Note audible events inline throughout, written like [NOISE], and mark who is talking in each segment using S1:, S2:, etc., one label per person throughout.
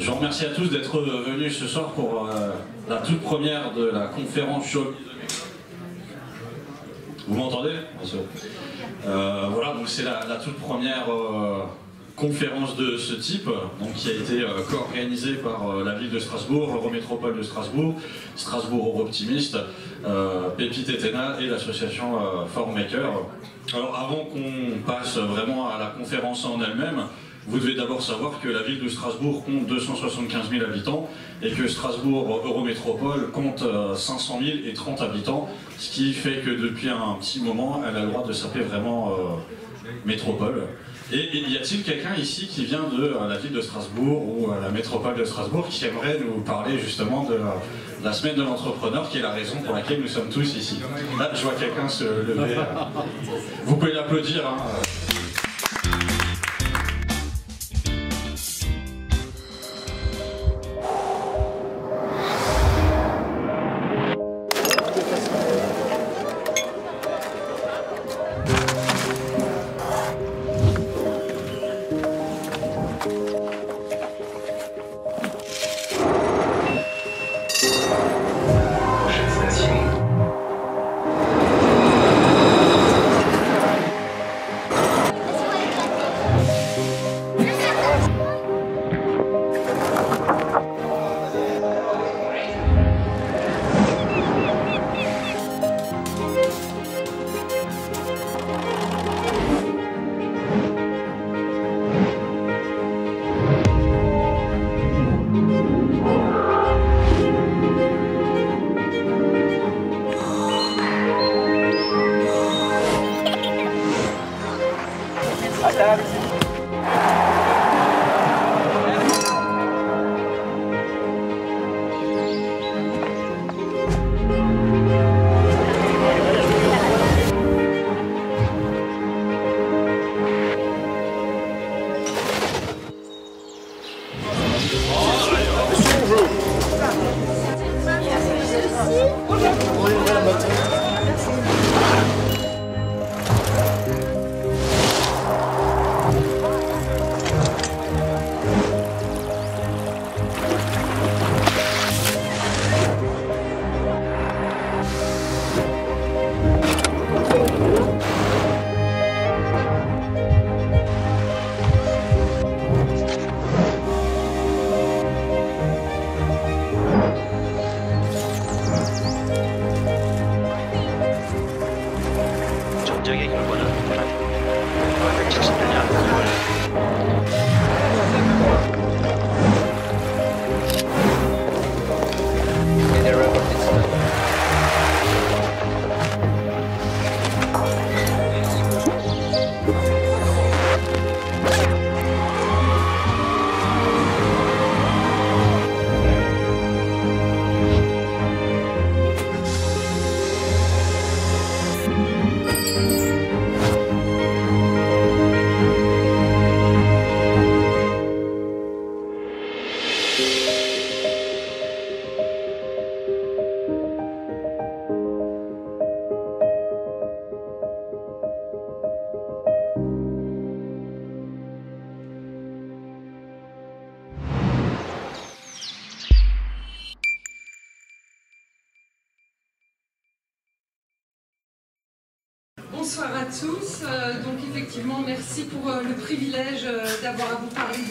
S1: Je vous remercie à tous d'être venus ce soir pour euh, la toute première de la conférence Show. Vous m'entendez? Euh, Voilà, donc c'est la, toute première euh, conférence de ce type, qui a été euh, co-organisée par euh, la ville de Strasbourg, Eurométropole de Strasbourg, Strasbourg Optimiste, euh, Pépite Etena et l'association euh, Formmaker. Alors avant qu'on passe vraiment à la conférence en elle-même, vous devez d'abord savoir que la ville de Strasbourg compte 275 000 habitants et que Strasbourg Eurométropole compte euh, 500 000 et 30 habitants, ce qui fait que depuis un petit moment, elle a le droit de s'appeler vraiment euh, métropole. Et, y a-t-il quelqu'un ici qui vient de euh, la ville de Strasbourg ou euh, la métropole de Strasbourg qui aimerait nous parler justement de, euh, la semaine de l'entrepreneur, qui est la raison pour laquelle nous sommes tous ici? Là, je vois quelqu'un se lever. euh. Vous pouvez l'applaudir. hein.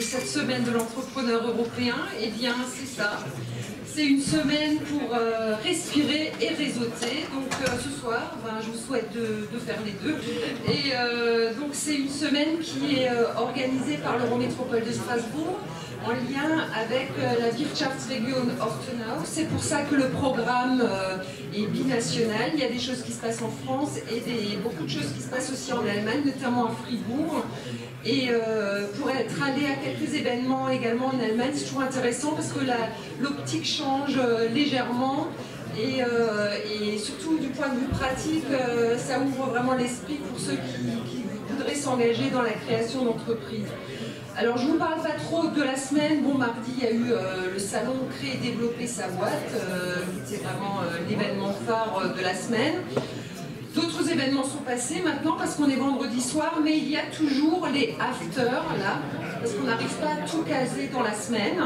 S2: Cette semaine de l'entrepreneur européen. Eh bien, c'est ça. C'est une semaine pour euh, respirer et réseauter. Donc euh, ce soir, ben, je vous souhaite de, de faire les deux. Et euh, donc c'est une semaine qui est organisée par l'Eurométropole de Strasbourg en lien avec euh, la Wirtschaftsregion Ortenau. C'est pour ça que le programme euh, est binational. Il y a des choses qui se passent en France et beaucoup de choses qui se passent aussi en Allemagne, notamment à Fribourg. Et euh, pour être allé à quelques événements également en Allemagne, c'est toujours intéressant parce que l'optique change légèrement. Et, surtout du point de vue pratique, ça ouvre vraiment l'esprit pour ceux qui s'engager dans la création d'entreprises. Alors je vous parle pas trop de la semaine. Bon, mardi, il y a eu euh, le salon Créer et développer sa boîte. euh, était vraiment euh, l'événement phare de la semaine. D'autres événements sont passés maintenant parce qu'on est vendredi soir, mais il y a toujours les afters là. parce qu'on n'arrive pas à tout caser dans la semaine.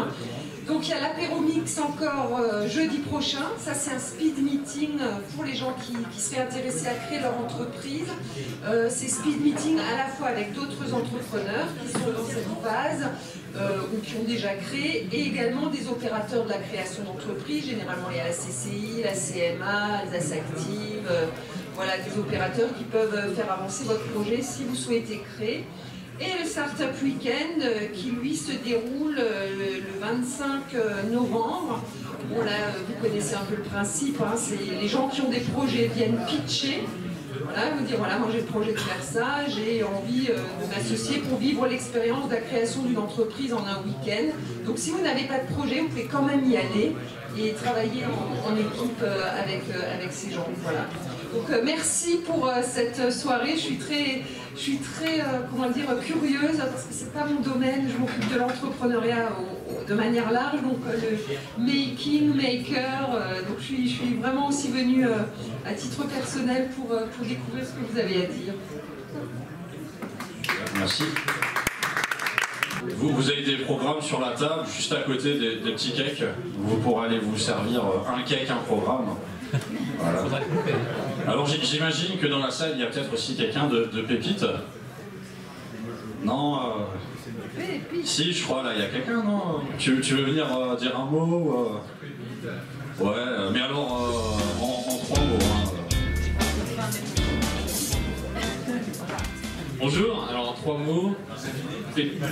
S2: Donc il y a l'apéro mix encore euh, jeudi prochain. Ça c'est un speed meeting euh, pour les gens qui, seraient intéressés à créer leur entreprise. Euh, c'est speed meeting à la fois avec d'autres entrepreneurs qui sont dans cette phase ou qui ont déjà créé et également des opérateurs de la création d'entreprise. Généralement il y a la CCI, la CMA, les Actives, voilà des opérateurs qui peuvent faire avancer votre projet si vous souhaitez créer et le Startup Weekend euh, qui lui se déroule euh, le 25 euh, novembre. Bon là, vous connaissez un peu le principe, hein, c'est les gens qui ont des projets viennent pitcher. Voilà, vous dire voilà, moi j'ai le projet de faire ça, j'ai envie de m'associer pour vivre l'expérience de la création d'une entreprise en un week-end. Donc si vous n'avez pas de projet, vous pouvez quand même y aller et travailler en, équipe avec, avec ces gens. Voilà. Donc merci pour cette soirée, je suis très je suis très, euh, comment dire, curieuse parce que c'est pas mon domaine. Je m'occupe de l'entrepreneuriat de manière large, donc euh, le making, maker. Euh, donc je suis, je suis, vraiment aussi venue à titre personnel pour, pour découvrir ce que vous avez à dire.
S1: Merci. Vous, vous, avez des programmes sur la table, juste à côté des, petits cakes. Vous pourrez aller vous servir un cake, un programme. Alors j'imagine que dans la salle, il y a peut-être aussi quelqu'un de, pépite. Non euh, Si, je crois, là, il y a quelqu'un, non tu, veux venir euh, dire un mot euh? Ouais, mais alors en, trois mots. Hein,
S3: Bonjour, alors en trois mots, [LAUGHS] Pépite,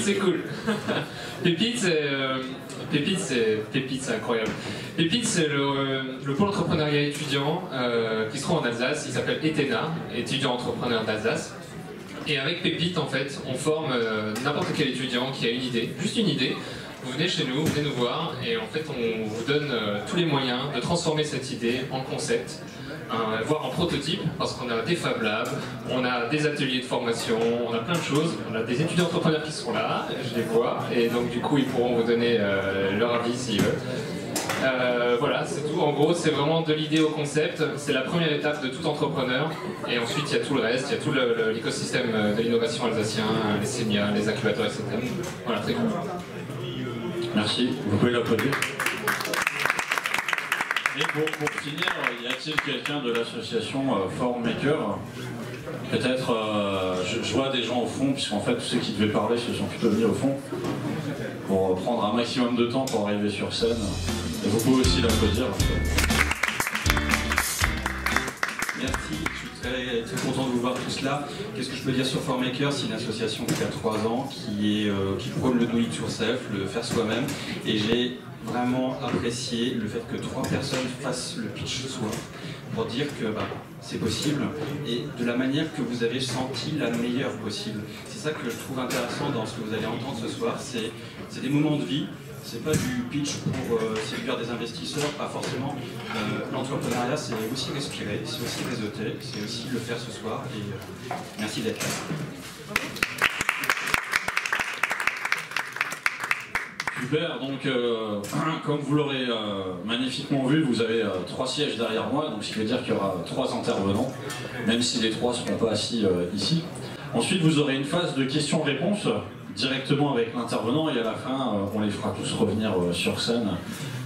S3: c'est cool. [LAUGHS] Pépite, c'est Pépite, c'est incroyable. Pépite, c'est le, pôle entrepreneuriat étudiant euh, qui se trouve en Alsace. Il s'appelle ETENA, étudiant entrepreneur d'Alsace. Et avec Pépite, en fait, on forme euh, n'importe quel étudiant qui a une idée, juste une idée. Vous venez chez nous, vous venez nous voir, et en fait, on vous donne euh, tous les moyens de transformer cette idée en concept, voire en prototype, parce qu'on a des Fab Labs, on a des ateliers de formation, on a plein de choses. On a des étudiants entrepreneurs qui sont là, je les vois, et donc du coup, ils pourront vous donner euh, leur avis s'ils veulent. Euh, voilà, c'est tout. En gros, c'est vraiment de l'idée au concept. C'est la première étape de tout entrepreneur. Et ensuite, il y a tout le reste. Il y a tout l'écosystème de l'innovation alsacien, les sémias, les incubateurs, etc. Voilà, très cool.
S1: Merci. Vous pouvez l'applaudir. Et pour, finir, y a-t-il quelqu'un de l'association euh, Formmaker Peut-être, euh, je, vois des gens au fond, puisqu'en fait tous ceux qui devaient parler se sont plutôt mis au fond, pour prendre un maximum de temps pour arriver sur scène. Et vous pouvez aussi l'applaudir.
S4: Très, content de vous voir tous là. Qu'est-ce que je peux dire sur Formmaker C'est une association qui a trois ans, qui, est, euh, qui prône le do it yourself, le faire soi-même. Et j'ai vraiment apprécié le fait que trois personnes fassent le pitch ce soir pour dire que bah, c'est possible et de la manière que vous avez senti la meilleure possible. C'est ça que je trouve intéressant dans ce que vous allez entendre ce soir, c'est des moments de vie, c'est pas du pitch pour euh, séduire des investisseurs, pas forcément. Euh, l'entrepreneuriat, c'est aussi respirer, c'est aussi réseauter, c'est aussi le faire ce soir. Et euh, merci d'être là.
S1: Super, donc [CLEARS THROAT] comme vous l'aurez magnifiquement vu, vous avez trois sièges derrière moi, donc ce qui veut dire qu'il y aura trois intervenants, même si les trois ne seront pas assis ici. Ensuite, vous aurez une phase de questions-réponses directement avec l'intervenant et à la fin, euh, on les fera tous revenir euh, sur scène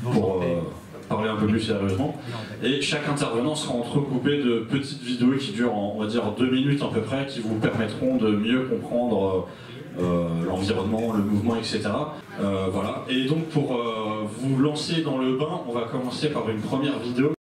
S1: pour euh, parler un peu plus sérieusement. Et chaque intervenant sera entrecoupé de petites vidéos qui durent, on va dire, deux minutes à peu près, qui vous permettront de mieux comprendre l'environnement, le mouvement, etc. voilà. Et donc pour vous lancer dans le bain, on va commencer par une première vidéo.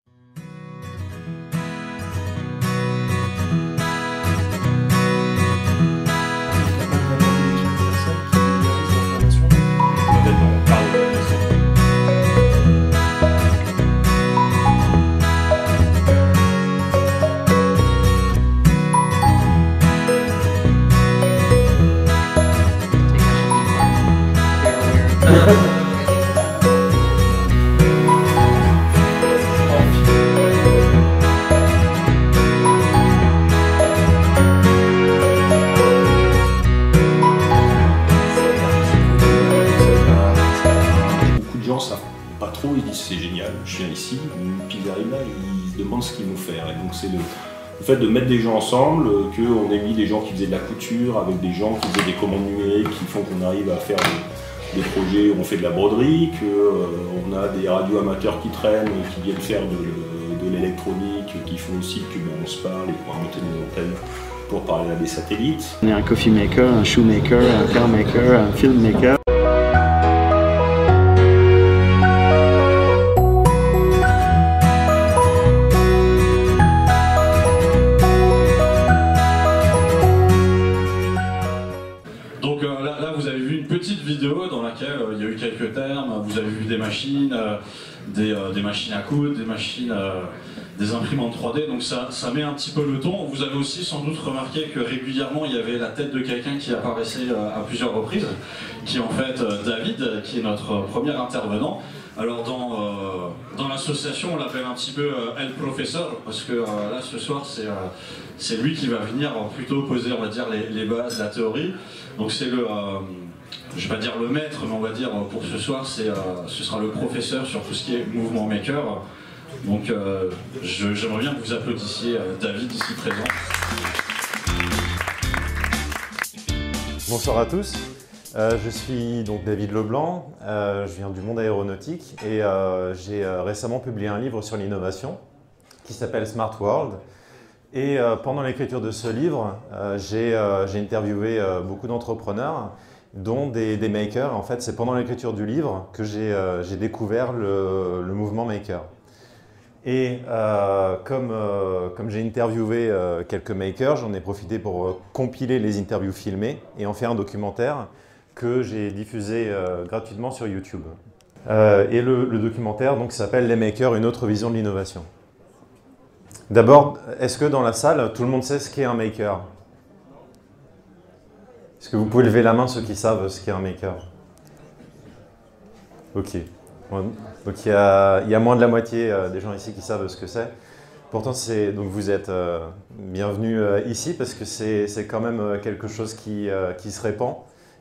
S5: Donc c'est le fait de mettre des gens ensemble, qu'on ait mis des gens qui faisaient de la couture avec des gens qui faisaient des commandes numériques qui font qu'on arrive à faire des, projets où on fait de la broderie, qu'on a des radios amateurs qui traînent, qui viennent faire de, l'électronique, qui font aussi que ben, on se parle et pouvoir monter des antennes pour parler à des satellites.
S6: On est un coffee maker, un shoe maker, un car maker, un film maker.
S1: Ça, ça met un petit peu le ton. Vous avez aussi sans doute remarqué que régulièrement il y avait la tête de quelqu'un qui apparaissait euh, à plusieurs reprises, qui est en fait euh, David, qui est notre premier intervenant. Alors dans, euh, dans l'association on l'appelle un petit peu euh, El Professeur, parce que là ce soir c'est lui qui va venir plutôt poser on va dire les, les bases, la théorie. Donc c'est le... je vais pas dire le maître, mais on va dire pour ce soir, c'est, ce sera le professeur sur tout ce qui est mouvement maker. Donc euh, j'aimerais bien que vous applaudissiez euh, David ici présent.
S7: Bonsoir à tous, Euh, je suis donc David Leblanc, je viens du monde aéronautique et j'ai récemment publié un livre sur l'innovation qui s'appelle Smart World. Et pendant l'écriture de ce livre, j'ai interviewé beaucoup d'entrepreneurs, dont des, makers. En fait, c'est pendant l'écriture du livre que j'ai découvert le mouvement maker. Et euh, comme, euh, comme j'ai interviewé euh, quelques makers, j'en ai profité pour compiler les interviews filmées et en faire un documentaire que j'ai diffusé gratuitement sur YouTube. Et le, documentaire s'appelle Les makers, une autre vision de l'innovation. D'abord, est-ce que dans la salle, tout le monde sait ce qu'est un maker? Est-ce que vous pouvez lever la main ceux qui savent ce qu'est un maker? Ok. Donc il y, a, moins de la moitié euh, des gens ici qui savent ce que c'est. Pourtant, donc vous êtes euh, bienvenus euh, ici parce que c'est, quand même quelque chose qui, qui se répand.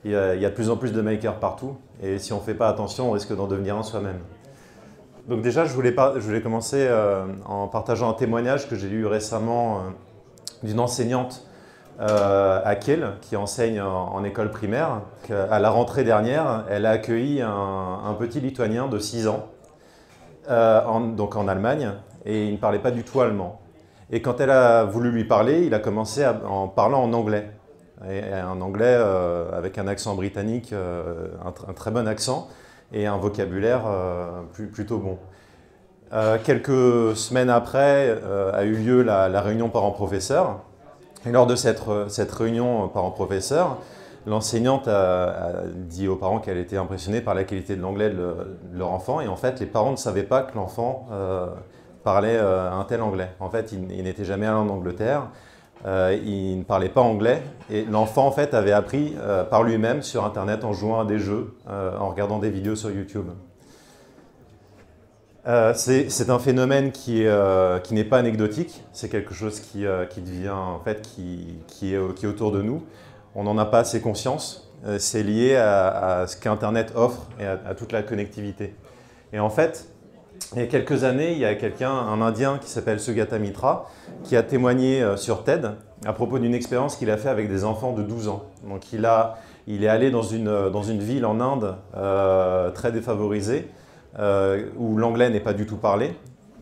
S7: Il y, a, de plus en plus de makers partout et si on ne fait pas attention, on risque d'en devenir un soi-même. Donc déjà, je voulais, je voulais commencer en partageant un témoignage que j'ai lu récemment d'une enseignante à Kiel qui enseigne en, en école primaire. À la rentrée dernière, elle a accueilli un, un petit lituanien de 6 ans, euh, en- donc en Allemagne, et il ne parlait pas du tout allemand. Et quand elle a voulu lui parler, il a commencé en parlant en anglais. Un anglais euh, avec un accent britannique, euh, un, tr- un très bon accent, et un vocabulaire plutôt bon. Quelques semaines après a eu lieu la, la réunion parents-professeurs. Et lors de cette, cette réunion parents-professeurs, l'enseignante a, dit aux parents qu'elle était impressionnée par la qualité de l'anglais de, le- de leur enfant. Et en fait, les parents ne savaient pas que l'enfant euh, parlait euh, un tel anglais. En fait, il, il n'était jamais allé en Angleterre. euh, il ne parlait pas anglais. Et l'enfant, en fait, avait appris euh, par lui-même sur Internet en jouant à des jeux, en regardant des vidéos sur YouTube. C'est un phénomène qui est, qui n'est pas anecdotique, c'est quelque chose qui, devient en fait qui est autour de nous. On n'en a pas assez conscience. Euh, c'est lié à, ce qu'Internet offre et à, toute la connectivité. Et en fait, il y a quelques années, il y a quelqu'un, un Indien qui s'appelle Sugata Mitra, qui a témoigné euh, sur TED à propos d'une expérience qu'il a fait avec des enfants de 12 ans. Donc il, a, il est allé dans une, dans une ville en Inde euh, très défavorisée, euh, où l'anglais n'est pas du tout parlé.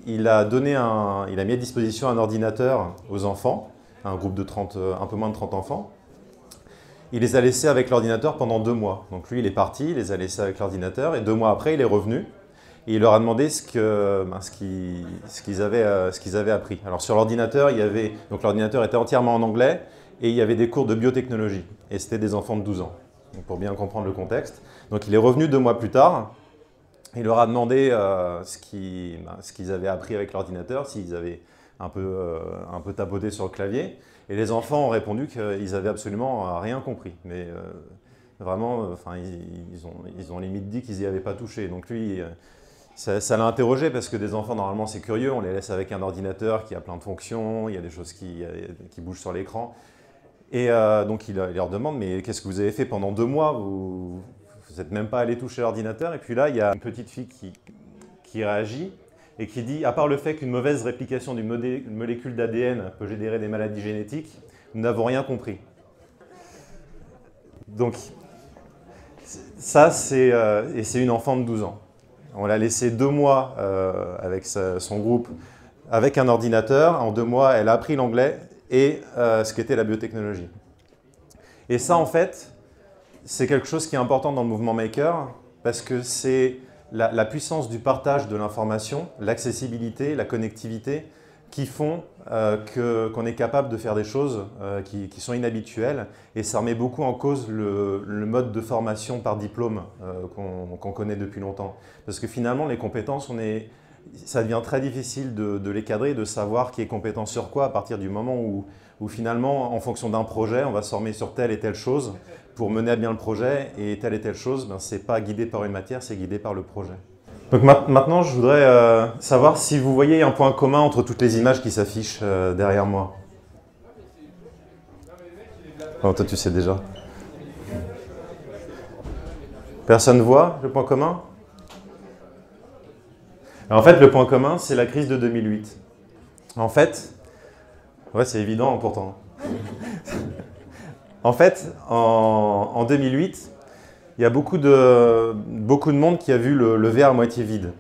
S7: Il a, donné un, il a mis à disposition un ordinateur aux enfants, un groupe de 30, euh, un peu moins de 30 enfants. Il les a laissés avec l'ordinateur pendant deux mois. Donc lui, il est parti, il les a laissés avec l'ordinateur, et deux mois après, il est revenu. Et il leur a demandé ce ben, euh, qu'ils avaient appris. Alors sur l'ordinateur, il y avait donc l'ordinateur était entièrement en anglais et il y avait des cours de biotechnologie. Et c'était des enfants de 12 ans. Donc, pour bien comprendre le contexte. Donc il est revenu deux mois plus tard. Il leur a demandé euh, ce qu'ils ben, ce qu'ils avaient appris avec l'ordinateur, s'ils avaient un peu, euh, un peu tapoté sur le clavier. Et les enfants ont répondu qu'ils avaient absolument rien compris. Mais euh, vraiment, euh, enfin, ils, ont, ils limite dit qu'ils n'y avaient pas touché. Donc lui, euh, ça l'a interrogé parce que des enfants, normalement, c'est curieux. On les laisse avec un ordinateur qui a plein de fonctions, il y a des choses qui, qui bougent sur l'écran. Et donc, il, il leur demande Mais qu'est-ce que vous avez fait pendant deux mois? Vous n'êtes même pas allé toucher l'ordinateur. Et puis là, il y a une petite fille qui, qui réagit et qui dit, à part le fait qu'une mauvaise réplication d'une molécule d'ADN peut générer des maladies génétiques, nous n'avons rien compris. Donc, ça, c'est euh, c'est une enfant de 12 ans. On l'a laissé deux mois euh, avec son groupe, avec un ordinateur. En deux mois, elle a appris l'anglais et euh, ce qu'était la biotechnologie. Et ça, en fait, c'est quelque chose qui est important dans le mouvement Maker, parce que c'est la, puissance du partage de l'information, l'accessibilité, la connectivité, qui font euh, qu'on est capable de faire des choses euh, qui, sont inhabituelles. Et ça remet beaucoup en cause le, mode de formation par diplôme euh, qu'on connaît depuis longtemps. Parce que finalement, les compétences, on est, ça devient très difficile de, les cadrer, de savoir qui est compétent sur quoi à partir du moment où, où finalement, en fonction d'un projet, on va se former sur telle et telle chose pour mener à bien le projet. Et telle et telle chose, ben, ce n'est pas guidé par une matière, c'est guidé par le projet. Donc maintenant, je voudrais euh, savoir si vous voyez un point commun entre toutes les images qui s'affichent euh, derrière moi. Oh, toi, tu sais déjà. Personne voit le point commun? En fait, le point commun, c'est la crise de 2008. En fait, c'est évident pourtant. En fait, en, en 2008, il y a beaucoup de, monde qui a vu le, verre à moitié vide.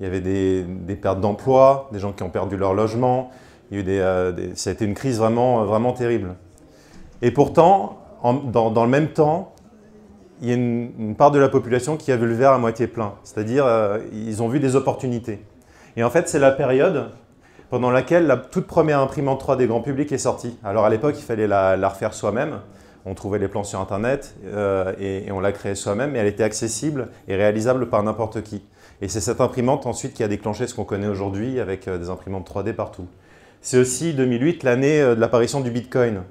S7: Il y avait des, pertes d'emploi, des gens qui ont perdu leur logement. Euh, ça a été une crise vraiment, vraiment terrible. Et pourtant, dans, le même temps, il y a une, part de la population qui a vu le verre à moitié plein. C'est-à-dire, euh, ils ont vu des opportunités. Et en fait, c'est la période pendant laquelle la toute première imprimante 3D grand public est sortie. Alors à l'époque, il fallait la refaire soi-même on trouvait les plans sur Internet euh, et, on l'a créé soi-même, mais elle était accessible et réalisable par n'importe qui. Et c'est cette imprimante ensuite qui a déclenché ce qu'on connaît aujourd'hui avec euh, des imprimantes 3D partout. C'est aussi 2008 l'année euh, de l'apparition du Bitcoin.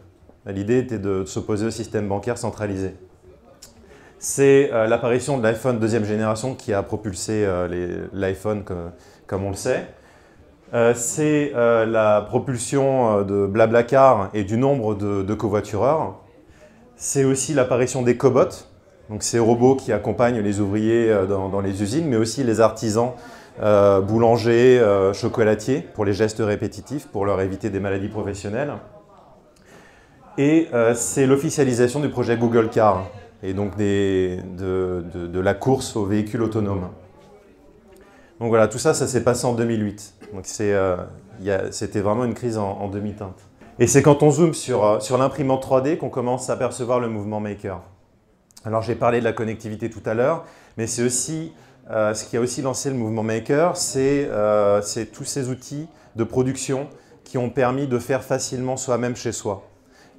S7: L'idée était de, s'opposer au système bancaire centralisé. C'est l'apparition de l'iPhone deuxième génération qui a propulsé l'iPhone comme, on le sait. C'est la propulsion de Blablacar et du nombre de covoitureurs. C'est aussi l'apparition des cobots, donc ces robots qui accompagnent les ouvriers euh, dans, les usines, mais aussi les artisans euh, boulangers, euh, chocolatiers, pour les gestes répétitifs, pour leur éviter des maladies professionnelles. Et c'est l'officialisation du projet Google Car, et donc de, la course aux véhicules autonomes. Donc voilà, tout ça, ça s'est passé en 2008. Donc c'était vraiment une crise en demi-teinte. Et c'est quand on zoome sur, euh, l'imprimante 3D qu'on commence à percevoir le mouvement maker. Alors j'ai parlé de la connectivité tout à l'heure, mais c'est aussi euh, ce qui a aussi lancé le mouvement maker, euh, c'est tous ces outils de production qui ont permis de faire facilement soi-même chez soi,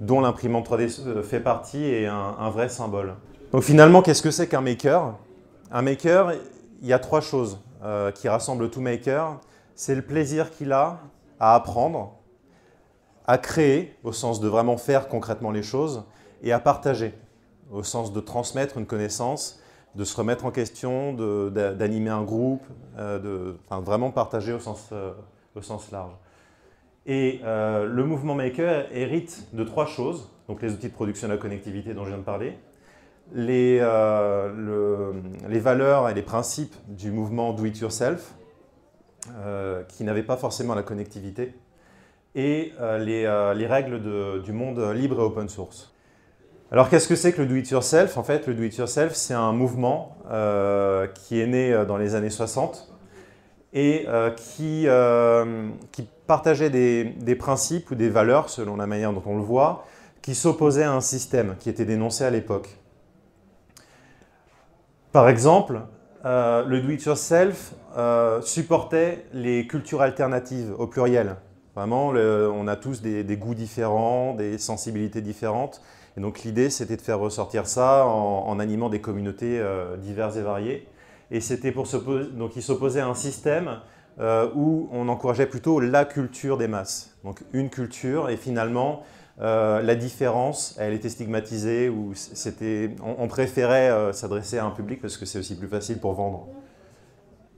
S7: dont l'imprimante 3D fait partie et un vrai symbole. Donc finalement, qu'est-ce que c'est qu'un maker? Un maker, il y a trois choses qui rassemblent tout maker. C'est le plaisir qu'il a à apprendre, à créer, au sens de vraiment faire concrètement les choses, et à partager, au sens de transmettre une connaissance, de se remettre en question, d'animer un groupe, euh, de vraiment partager au sens, euh, au sens large. Et euh, le mouvement Maker hérite de trois choses, donc les outils de production de la connectivité dont je viens de parler, les, les valeurs et les principes du mouvement Do It Yourself, qui n'avait pas forcément la connectivité, et euh, euh, les, règles du monde libre et open source. Alors qu'est-ce que c'est que le do-it-yourself En fait, le do-it-yourself, c'est un mouvement euh, qui est né dans les années 60 et qui, qui, partageait des, des, principes ou des valeurs, selon la manière dont on le voit, qui s'opposaient à un système qui était dénoncé à l'époque. Par exemple, le do-it-yourself supportait les cultures alternatives au pluriel, Vraiment, on a tous des, goûts différents, des sensibilités différentes. Et donc l'idée, c'était de faire ressortir ça en, animant des communautés euh, diverses et variées. Et c'était pour donc il s'opposait à un système euh, où on encourageait plutôt la culture des masses. Donc une culture, et finalement, euh, la différence, elle était stigmatisée, ou c'était, on, préférait s'adresser à un public parce que c'est aussi plus facile pour vendre.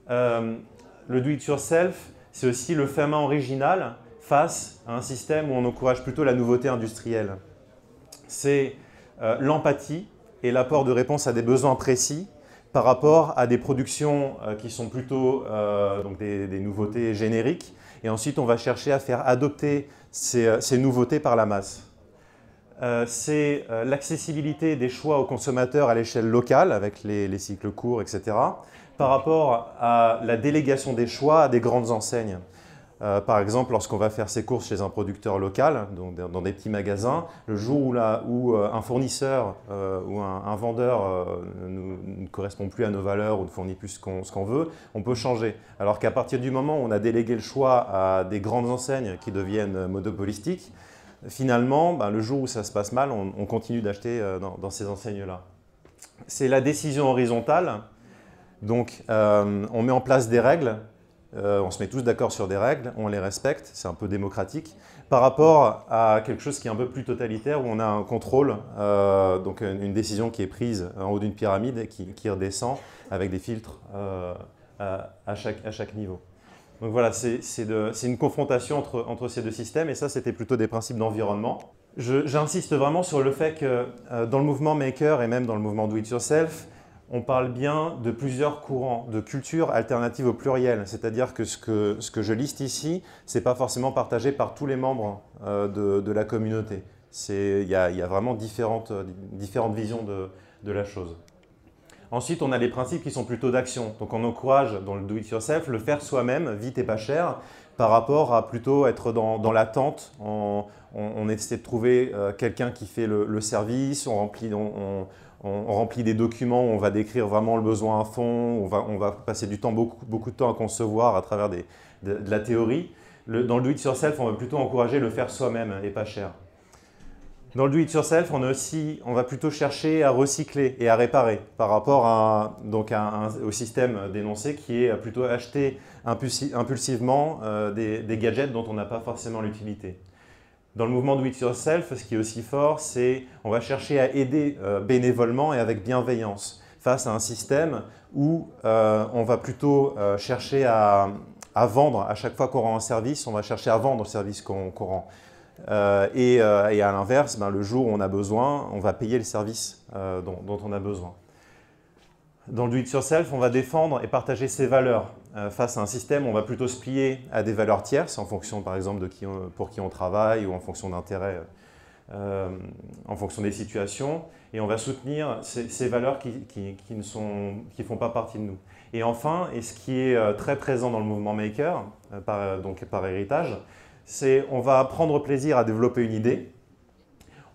S7: le do-it-yourself, c'est aussi le fait main original face à un système où on encourage plutôt la nouveauté industrielle. C'est euh, l'empathie et l'apport de réponse à des besoins précis par rapport à des productions euh, qui sont plutôt euh, donc des, nouveautés génériques. Et ensuite, on va chercher à faire adopter ces, euh, ces nouveautés par la masse. Euh, c'est euh, l'accessibilité des choix aux consommateurs à l'échelle locale, avec les, les, cycles courts, etc., par rapport à la délégation des choix à des grandes enseignes. Euh, par exemple, lorsqu'on va faire ses courses chez un producteur local, donc dans des petits magasins, le jour où, euh, un fournisseur euh, ou un, vendeur ne, correspond plus à nos valeurs ou ne fournit plus ce qu'on qu veut, on peut changer. Alors qu'à partir du moment où on a délégué le choix à des grandes enseignes qui deviennent monopolistiques, finalement, ben, le jour où ça se passe mal, on, on continue d'acheter dans, ces enseignes-là. C'est la décision horizontale. Donc, on met en place des règles euh, on se met tous d'accord sur des règles, on les respecte, c'est un peu démocratique, par rapport à quelque chose qui est un peu plus totalitaire, où on a un contrôle, euh, donc une décision qui est prise en haut d'une pyramide et qui, redescend avec des filtres euh, à, chaque, niveau. Donc voilà, c'est une confrontation entre, ces deux systèmes, et ça, c'était plutôt des principes d'environnement. J'insiste vraiment sur le fait que dans le mouvement Maker et même dans le mouvement Do It Yourself, on parle bien de plusieurs courants, de cultures alternatives au pluriel. C'est-à-dire que ce, que je liste ici, ce n'est pas forcément partagé par tous les membres euh, de, la communauté. Il y, a vraiment différentes, visions de, la chose. Ensuite, on a les principes qui sont plutôt d'action. Donc on encourage dans le do-it-yourself le faire soi-même, vite et pas cher, par rapport à plutôt être dans, l'attente. On, on, essaie de trouver euh, quelqu'un qui fait le, service, on remplit... on, remplit des documents, on va décrire vraiment le besoin à fond, on va, passer du temps, beaucoup, de temps à concevoir à travers de, la théorie. Le, dans le do-it-yourself, on va plutôt encourager le faire soi-même et pas cher. Dans le do-it-yourself, on, on, va plutôt chercher à recycler et à réparer par rapport à, donc au système dénoncé qui est plutôt acheter impulsivement euh, des gadgets dont on n'a pas forcément l'utilité. Dans le mouvement Do It Yourself, ce qui est aussi fort, c'est on va chercher à aider euh, bénévolement et avec bienveillance face à un système où euh, on va plutôt euh, chercher à, vendre, à chaque fois qu'on rend un service, on va chercher à vendre le service qu'on qu rend. Et, à l'inverse, ben, le jour où on a besoin, on va payer le service dont on a besoin. Dans le do it yourself, on va défendre et partager ses valeurs. Euh, face à un système, on va plutôt se plier à des valeurs tierces en fonction, par exemple, de qui on, pour qui on travaille ou en fonction d'intérêts, euh, en fonction des situations. Et on va soutenir ces, valeurs qui, qui, ne sont, qui font pas partie de nous. Et enfin, et ce qui est euh, très présent dans le mouvement Maker, donc par héritage, c'est on va prendre plaisir à développer une idée,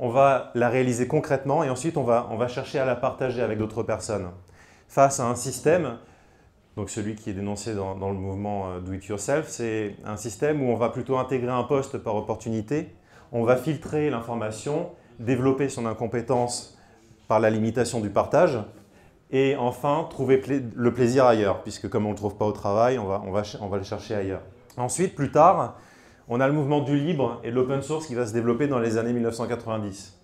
S7: on va la réaliser concrètement et ensuite on va, on va chercher à la partager avec d'autres personnes face à un système, donc celui qui est dénoncé dans, le mouvement euh, Do It Yourself, c'est un système où on va plutôt intégrer un poste par opportunité, on va filtrer l'information, développer son incompétence par la limitation du partage, et enfin trouver le plaisir ailleurs, puisque comme on ne le trouve pas au travail, on va, on, va, on va le chercher ailleurs. Ensuite, plus tard, on a le mouvement du libre et de l'open source qui va se développer dans les années 1990.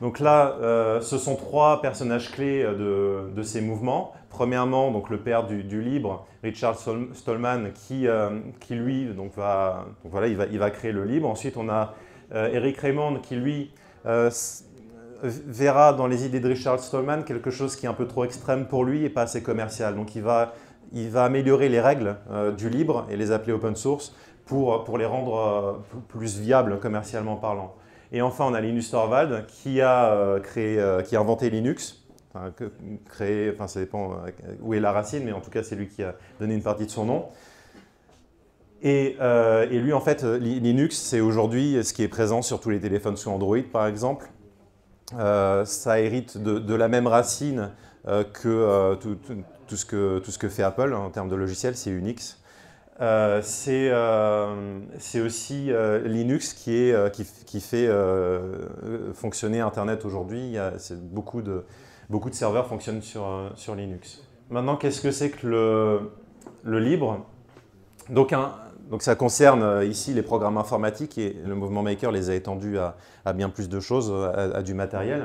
S7: Donc là, euh, ce sont trois personnages clés euh, de, ces mouvements. Premièrement, donc le père du, du libre, Richard Stallman, qui, euh, qui lui donc va, voilà, il va, créer le libre. Ensuite, on a Eric Raymond qui lui verra dans les idées de Richard Stallman quelque chose qui est un peu trop extrême pour lui et pas assez commercial. Donc il va, il va améliorer les règles du libre et les appeler open source pour, pour les rendre plus viables commercialement parlant. Et enfin, on a Linus Torvald qui a, euh, créé, euh, qui a inventé Linux. Créé, enfin, ça dépend euh, où est la racine, mais en tout cas, c'est lui qui a donné une partie de son nom. Et, lui, en fait, Linux, c'est aujourd'hui ce qui est présent sur tous les téléphones sous Android, par exemple. Ça hérite de, la même racine que, tout, ce que tout ce que fait Apple en termes de logiciel, c'est Unix. Euh, euh, c'est aussi euh, Linux qui, fait fonctionner Internet aujourd'hui. Beaucoup de, beaucoup de serveurs fonctionnent sur, Linux. Maintenant, qu'est-ce que c'est que le, libre? Donc, ça concerne ici les programmes informatiques et le mouvement Maker les a étendus à, bien plus de choses, à, du matériel.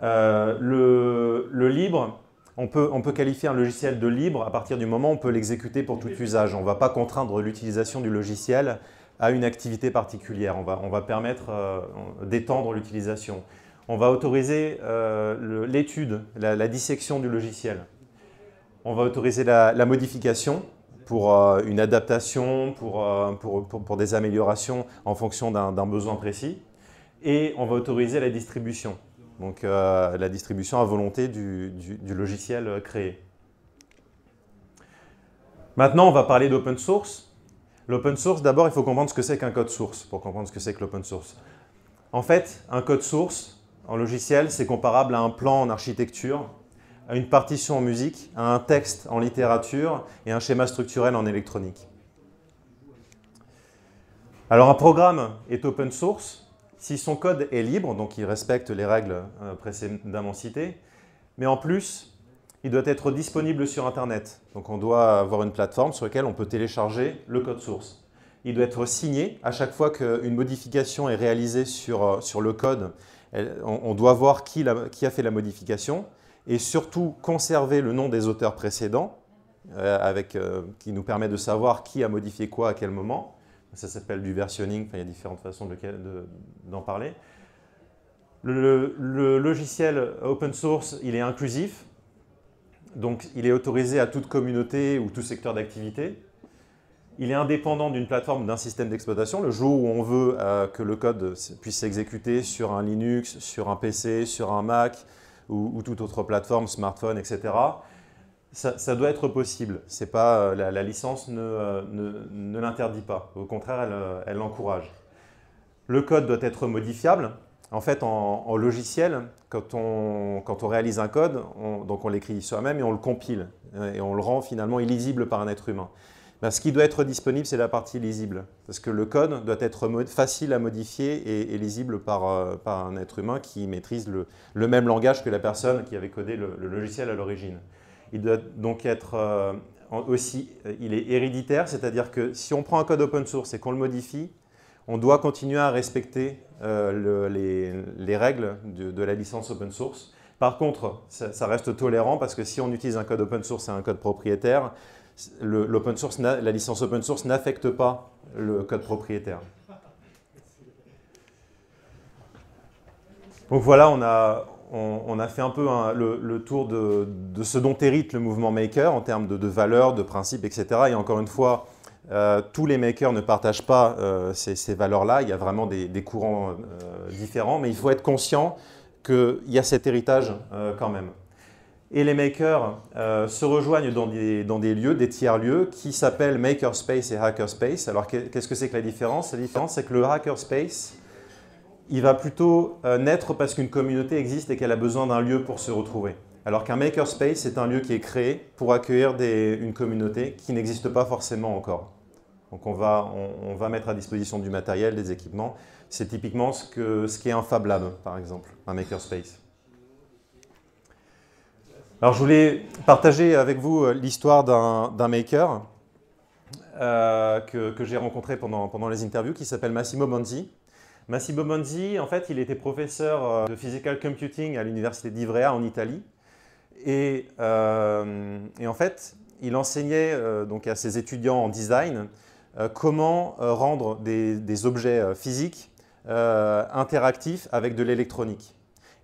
S7: le libre, on peut, qualifier un logiciel de libre à partir du moment où on peut l'exécuter pour tout usage. On ne va pas contraindre l'utilisation du logiciel à une activité particulière. On va, permettre euh, d'étendre l'utilisation. On va autoriser euh, l'étude, la, dissection du logiciel. On va autoriser la, modification pour euh, une adaptation, pour, des améliorations en fonction d'un besoin précis. Et on va autoriser la distribution, donc la distribution à volonté du, du logiciel créé. Maintenant, on va parler d'open source. L'open source, d'abord, il faut comprendre ce que c'est qu'un code source pour comprendre ce que c'est que l'open source. En fait, un code source, en logiciel, c'est comparable à un plan en architecture, à une partition en musique, à un texte en littérature et un schéma structurel en électronique. Alors un programme est open source si son code est libre, donc il respecte les règles euh, précédemment citées, mais en plus, il doit être disponible sur Internet. Donc on doit avoir une plateforme sur laquelle on peut télécharger le code source. Il doit être signé à chaque fois qu'une modification est réalisée sur, euh, sur le code on, doit voir qui, a fait la modification et surtout conserver le nom des auteurs précédents, euh, euh, qui nous permet de savoir qui a modifié quoi à quel moment. Ça s'appelle du versionning, il y a différentes façons d'en parler. Le, le, logiciel open source, il est inclusif, donc il est autorisé à toute communauté ou tout secteur d'activité. Il est indépendant d'une plateforme, d'un système d'exploitation. Le jour où on veut euh, que le code puisse s'exécuter sur un Linux, sur un PC, sur un Mac ou, toute autre plateforme, smartphone, etc., ça, doit être possible. C'est pas, euh, la, licence euh, ne, l'interdit pas. Au contraire, elle l'encourage. le code doit être modifiable. En fait, en, logiciel, quand on, on, réalise un code, donc on l'écrit soi-même et on le compile. Et on le rend finalement illisible par un être humain. Ben, ce qui doit être disponible, c'est la partie lisible. Parce que le code doit être facile à modifier et, lisible par, euh, un être humain qui maîtrise le, même langage que la personne qui avait codé le, logiciel à l'origine. Il doit donc être euh, aussi, euh, il est héréditaire, c'est-à-dire que si on prend un code open source et qu'on le modifie, on doit continuer à respecter les, les, règles de, la licence open source. Par contre, ça, ça reste tolérant parce que si on utilise un code open source et un code propriétaire, source, la licence open source n'affecte pas le code propriétaire. Donc voilà, on a, on, a fait un peu le, tour de, ce dont hérite le mouvement maker en termes de, valeurs, de principes, etc. Et encore une fois, euh, tous les makers ne partagent pas euh, ces, valeurs-là. Il y a vraiment des, courants euh, différents, mais il faut être conscient qu'il y a cet héritage quand même et les makers se rejoignent dans des, dans des, lieux, des tiers-lieux, qui s'appellent makerspace et hackerspace. Alors qu'est-ce que c'est que la différence? La différence, c'est que le hackerspace, il va plutôt euh, naître parce qu'une communauté existe et qu'elle a besoin d'un lieu pour se retrouver. Alors qu'un makerspace, c'est un lieu qui est créé pour accueillir une communauté qui n'existe pas forcément encore. Donc on va, on, va, mettre à disposition du matériel, des équipements. C'est typiquement ce, que, ce un Fab Lab, par exemple, un makerspace. Alors je voulais partager avec vous euh, l'histoire d'un maker euh, que, j'ai rencontré pendant, pendant les interviews qui s'appelle Massimo Monzi. Massimo Monzi, en fait, il était professeur euh, de physical computing à l'université d'Ivrea en Italie. Et, et, en fait, il enseignait donc à ses étudiants en design comment rendre des, objets physiques interactifs avec de l'électronique.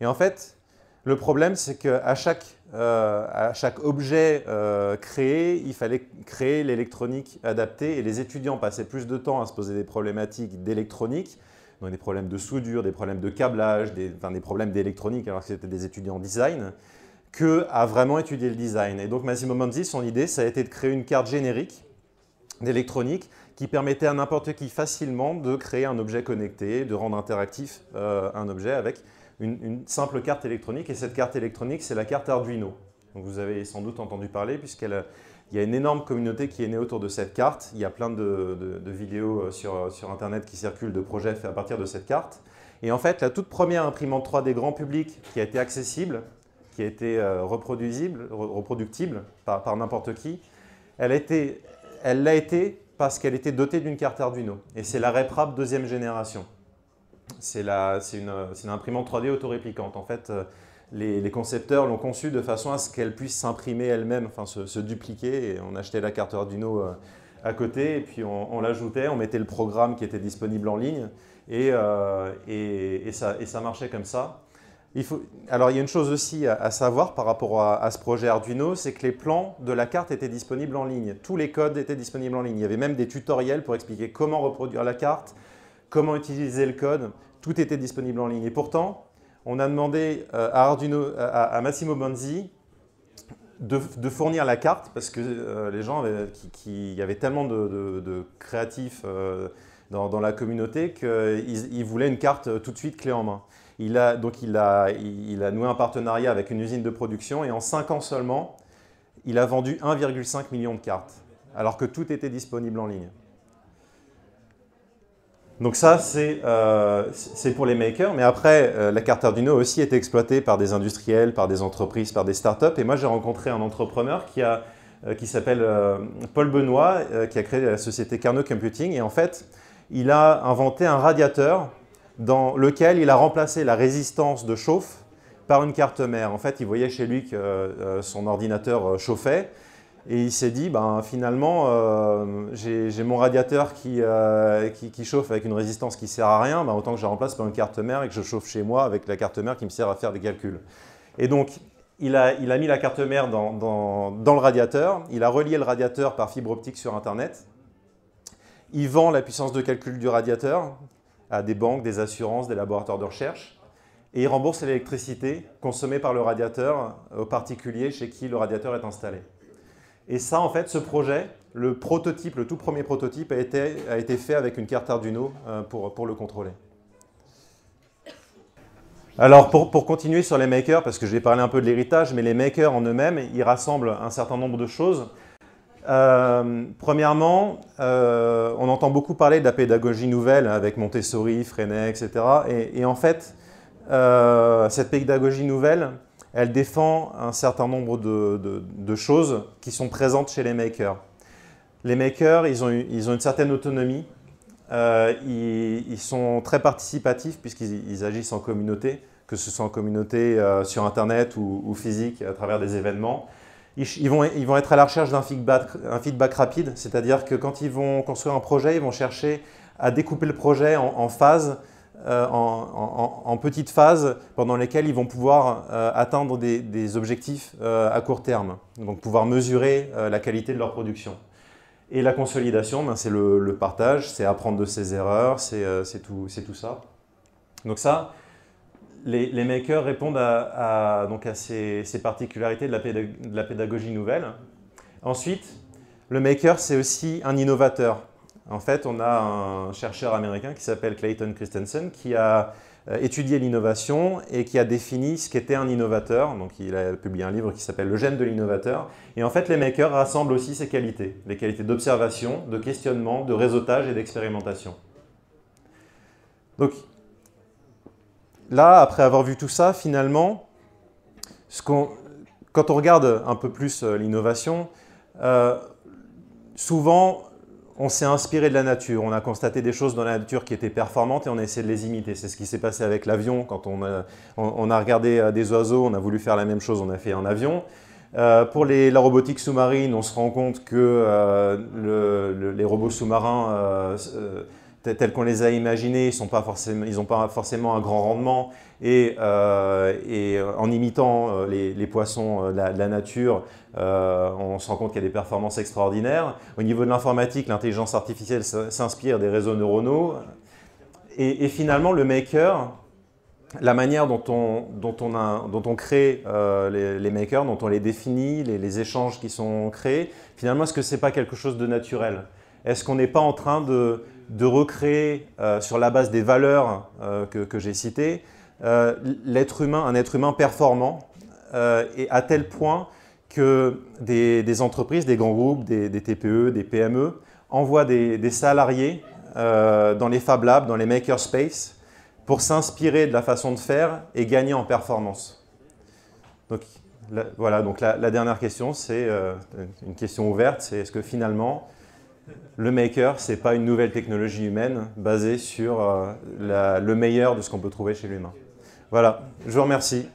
S7: Et en fait, le problème, c'est qu'à chaque euh, objet euh, créé, il fallait créer l'électronique adaptée et les étudiants passaient plus de temps à se poser des problématiques d'électronique, des problèmes de soudure, des problèmes de câblage, des, problèmes d'électronique alors que c'était des étudiants en design, que à vraiment étudier le design. Et donc Massimo Monzi, son idée, ça a été de créer une carte générique d'électronique qui permettait à n'importe qui facilement de créer un objet connecté, de rendre interactif euh, un objet avec une, simple carte électronique. Et cette carte électronique, c'est la carte Arduino. Donc vous avez sans doute entendu parler, puisqu'il y a une énorme communauté qui est née autour de cette carte. Il y a plein de, vidéos euh, sur, sur, Internet qui circulent de projets faits à partir de cette carte. Et en fait, la toute première imprimante 3D grand public qui a été accessible, qui a été euh, reproduisible, reproductible par, n'importe qui, elle l'a été, parce qu'elle était dotée d'une carte Arduino. Et c'est la RepRap deuxième génération c'est une, une, imprimante 3D autoréplicante. En fait, les, concepteurs l'ont conçue de façon à ce qu'elle puisse s'imprimer elle-même, enfin se, dupliquer. Et on achetait la carte Arduino euh, à côté, et puis on, l'ajoutait, on mettait le programme qui était disponible en ligne, et, euh, ça, marchait comme ça. alors il y a une chose aussi à, savoir par rapport à, ce projet Arduino, c'est que les plans de la carte étaient disponibles en ligne. Tous les codes étaient disponibles en ligne. Il y avait même des tutoriels pour expliquer comment reproduire la carte, comment utiliser le code. Tout était disponible en ligne. Et pourtant, on a demandé euh, à, Massimo Banzi de, fournir la carte parce que euh, les gens avaient, qui, y avait tellement de, créatifs euh, dans, la communauté qu'ils voulaient une carte tout de suite clé en main. Il a, donc il a, il a noué un partenariat avec une usine de production et en 5 ans seulement, il a vendu 1,5 million de cartes, alors que tout était disponible en ligne. Donc ça, c'est euh, pour les makers. Mais après, euh, la carte Arduino aussi été exploitée par des industriels, par des entreprises, par des startups. Et moi, j'ai rencontré un entrepreneur qui, a, euh, qui s'appelle Paul Benoît, qui a créé la société Carnot Computing. Et en fait, il a inventé un radiateur dans lequel il a remplacé la résistance de chauffe par une carte mère. En fait, il voyait chez lui que son ordinateur chauffait. Et il s'est dit, ben, finalement, euh, j'ai mon radiateur euh, qui, qui, chauffe avec une résistance qui ne sert à rien, ben, autant que je remplace par une carte mère et que je chauffe chez moi avec la carte mère qui me sert à faire des calculs. Et donc, il a, il a mis la carte mère dans, dans, dans, le radiateur, il a relié le radiateur par fibre optique sur Internet, il vend la puissance de calcul du radiateur à des banques, des assurances, des laboratoires de recherche, et il rembourse l'électricité consommée par le radiateur aux particuliers chez qui le radiateur est installé. Et ça, en fait, ce projet, le prototype, le tout premier prototype, a été, a été fait avec une carte Arduino euh, pour, pour le contrôler. Alors, pour, pour, continuer sur les makers, parce que je vais parler un peu de l'héritage, mais les makers en eux-mêmes, ils rassemblent un certain nombre de choses. Euh, premièrement, euh, on entend beaucoup parler de la pédagogie nouvelle avec Montessori, Freinet, etc. Et, et en fait, cette pédagogie nouvelle, elle défend un certain nombre de, choses qui sont présentes chez les makers. Les makers, ils ont, une certaine autonomie, euh, ils, sont très participatifs puisqu'ils agissent en communauté, que ce soit en communauté euh, sur Internet ou, physique à travers des événements. Ils, vont, être à la recherche d'un feedback, rapide, c'est-à-dire que quand ils vont construire un projet, ils vont chercher à découper le projet en phases euh, en, petites phases pendant lesquelles ils vont pouvoir euh, atteindre des, objectifs euh, à court terme, donc pouvoir mesurer la qualité de leur production. Et la consolidation, ben, c'est le, partage, c'est apprendre de ses erreurs, c'est tout, ça. Donc ça, les, makers répondent à, donc à ces, particularités de la, de la pédagogie nouvelle. Ensuite, le maker, c'est aussi un innovateur. En fait, on a un chercheur américain qui s'appelle Clayton Christensen qui a euh, étudié l'innovation et qui a défini ce qu'était un innovateur. Donc, il a publié un livre qui s'appelle Le gène de l'innovateur. Et en fait, les makers rassemblent aussi ces qualités, les qualités d'observation, de questionnement, de réseautage et d'expérimentation. Donc, là, après avoir vu tout ça, finalement, quand on regarde un peu plus euh, l'innovation, euh, souvent, on s'est inspiré de la nature, on a constaté des choses dans la nature qui étaient performantes et on a essayé de les imiter. C'est ce qui s'est passé avec l'avion. Quand on a, regardé euh, des oiseaux, on a voulu faire la même chose, on a fait un avion. Euh, pour la robotique sous-marine, on se rend compte que euh, les robots sous-marins tels qu'on les a imaginés, ils n'ont pas, pas, forcément un grand rendement. Et, euh, en imitant euh, les, poissons de euh, la, nature, on se rend compte qu'il y a des performances extraordinaires. Au niveau de l'informatique, l'intelligence artificielle s'inspire des réseaux neuronaux. Et, finalement, le maker, la manière dont on, crée les, makers, dont on les définit, les, échanges qui sont créés, finalement, est-ce que ce n'est pas quelque chose de naturel? Est-ce qu'on n'est pas en train de recréer, sur la base des valeurs que j'ai citées, euh, l'être humain, un être humain performant, euh, et à tel point que des, entreprises, des grands groupes, des, TPE, des PME envoient des, salariés euh, dans les Fab Labs, dans les makerspace, pour s'inspirer de la façon de faire et gagner en performance. Donc, voilà, donc la, dernière question, c'est une question ouverte, c'est est-ce que finalement, le maker, ce n'est pas une nouvelle technologie humaine basée sur le meilleur de ce qu'on peut trouver chez l'humain? Voilà, je vous remercie.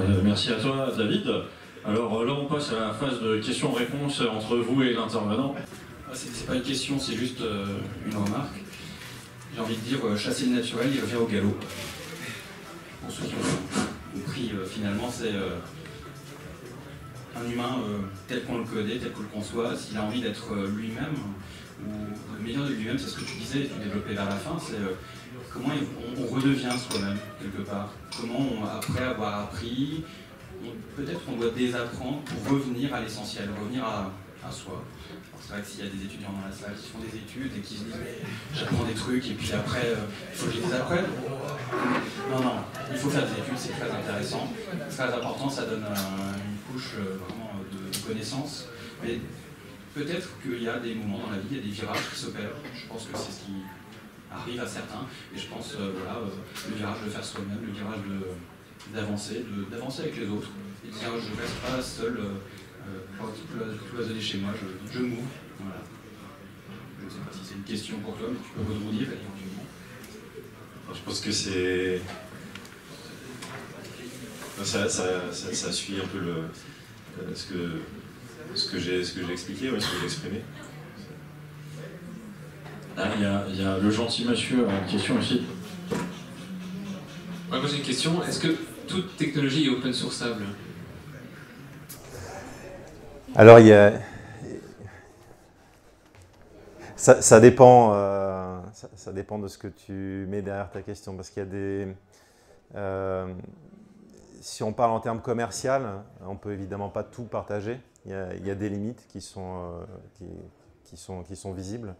S1: Euh, merci à toi, David. Alors là, on passe à la phase de questions-réponses entre vous et l'intervenant.
S8: Ah, c'est pas une question, c'est juste une remarque. J'ai envie de dire, chasser le naturel, il revient au galop. Pour ceux qui ont compris, finalement, c'est un humain tel qu'on le connaît, tel qu'on le conçoit, s'il a envie d'être lui-même, ou le meilleur de lui-même, c'est ce que tu disais, tu développais vers la fin, c'est comment on, redevient soi-même quelque part. Comment, après avoir appris, peut-être qu'on doit désapprendre pour revenir à l'essentiel, revenir à, soi. C'est vrai que s'il y a des étudiants dans la salle qui font des études et qui se disent j'apprends des trucs et puis après euh, il faut que je les apprenne. Non, non, il faut faire des études, c'est très intéressant, très important, ça donne une couche euh, vraiment de, connaissances. Mais peut-être qu'il y a des moments dans la vie, il y a des virages qui s'opèrent. Je pense que c'est ce qui arrive à certains. Et je pense, euh, voilà, euh, le virage de faire soi-même, le virage d'avancer, d'avancer avec les autres. Et dire, je ne reste pas seul, euh, cloisonné chez moi, je, je m'ouvre. Voilà. Je ne sais pas si c'est une question pour toi, mais tu peux rebondir éventuellement.
S1: Je pense que c'est. Ça, ça, ça, suit un peu le, ce que, ce que j'ai expliqué, ouais, ce que j'ai exprimé. Ah, il y, a, le gentil monsieur a une question aussi.
S3: moi j'ai une question. Est-ce que toute technologie est open sourceable?
S7: Alors il y a... Ça, dépend, euh, ça, dépend de ce que tu mets derrière ta question, parce qu'il y a des... Euh, si on parle en termes commercial, on peut évidemment pas tout partager. Il y a, des limites qui sont, euh, qui, sont, qui sont visibles.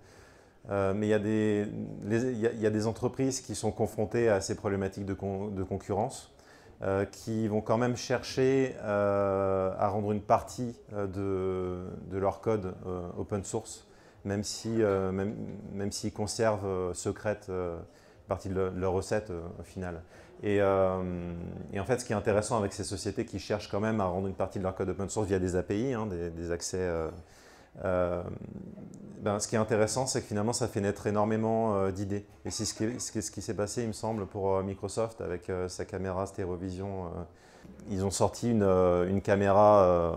S7: Euh, mais il y, a des, il, y a, des, entreprises qui sont confrontées à ces problématiques de, de concurrence, euh, qui vont quand même chercher à rendre une partie de, de leur code open source, même s'ils si, même, même conservent secrète partie de leur, recette au final. Et, et, en fait, ce qui est intéressant avec ces sociétés qui cherchent quand même à rendre une partie de leur code open source via des API, hein, des, accès ben, ce qui est intéressant, c'est que finalement, ça fait naître énormément euh, d'idées. Et c'est ce qui, s'est passé, il me semble, pour euh, Microsoft avec euh, sa caméra stéréovision. ils ont sorti une, caméra,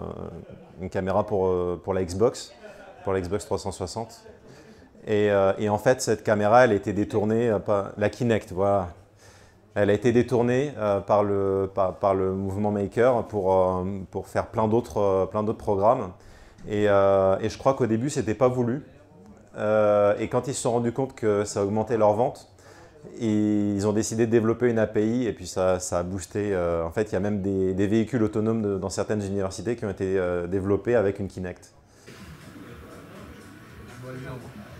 S7: une caméra pour, la Xbox, pour la Xbox 360. Et, en fait, cette caméra, elle été détournée, pas, la Kinect, voilà. Elle a été détournée par, le, par, le mouvement Maker pour, pour faire plein d'autres programmes. Et, et, je crois qu'au début, c'était pas voulu. Euh, et quand ils se sont rendus compte que ça augmentait leur vente, ils ont décidé de développer une API et puis ça, a boosté. Euh, en fait, il y a même des, véhicules autonomes dans certaines universités qui ont été euh, développés avec une Kinect.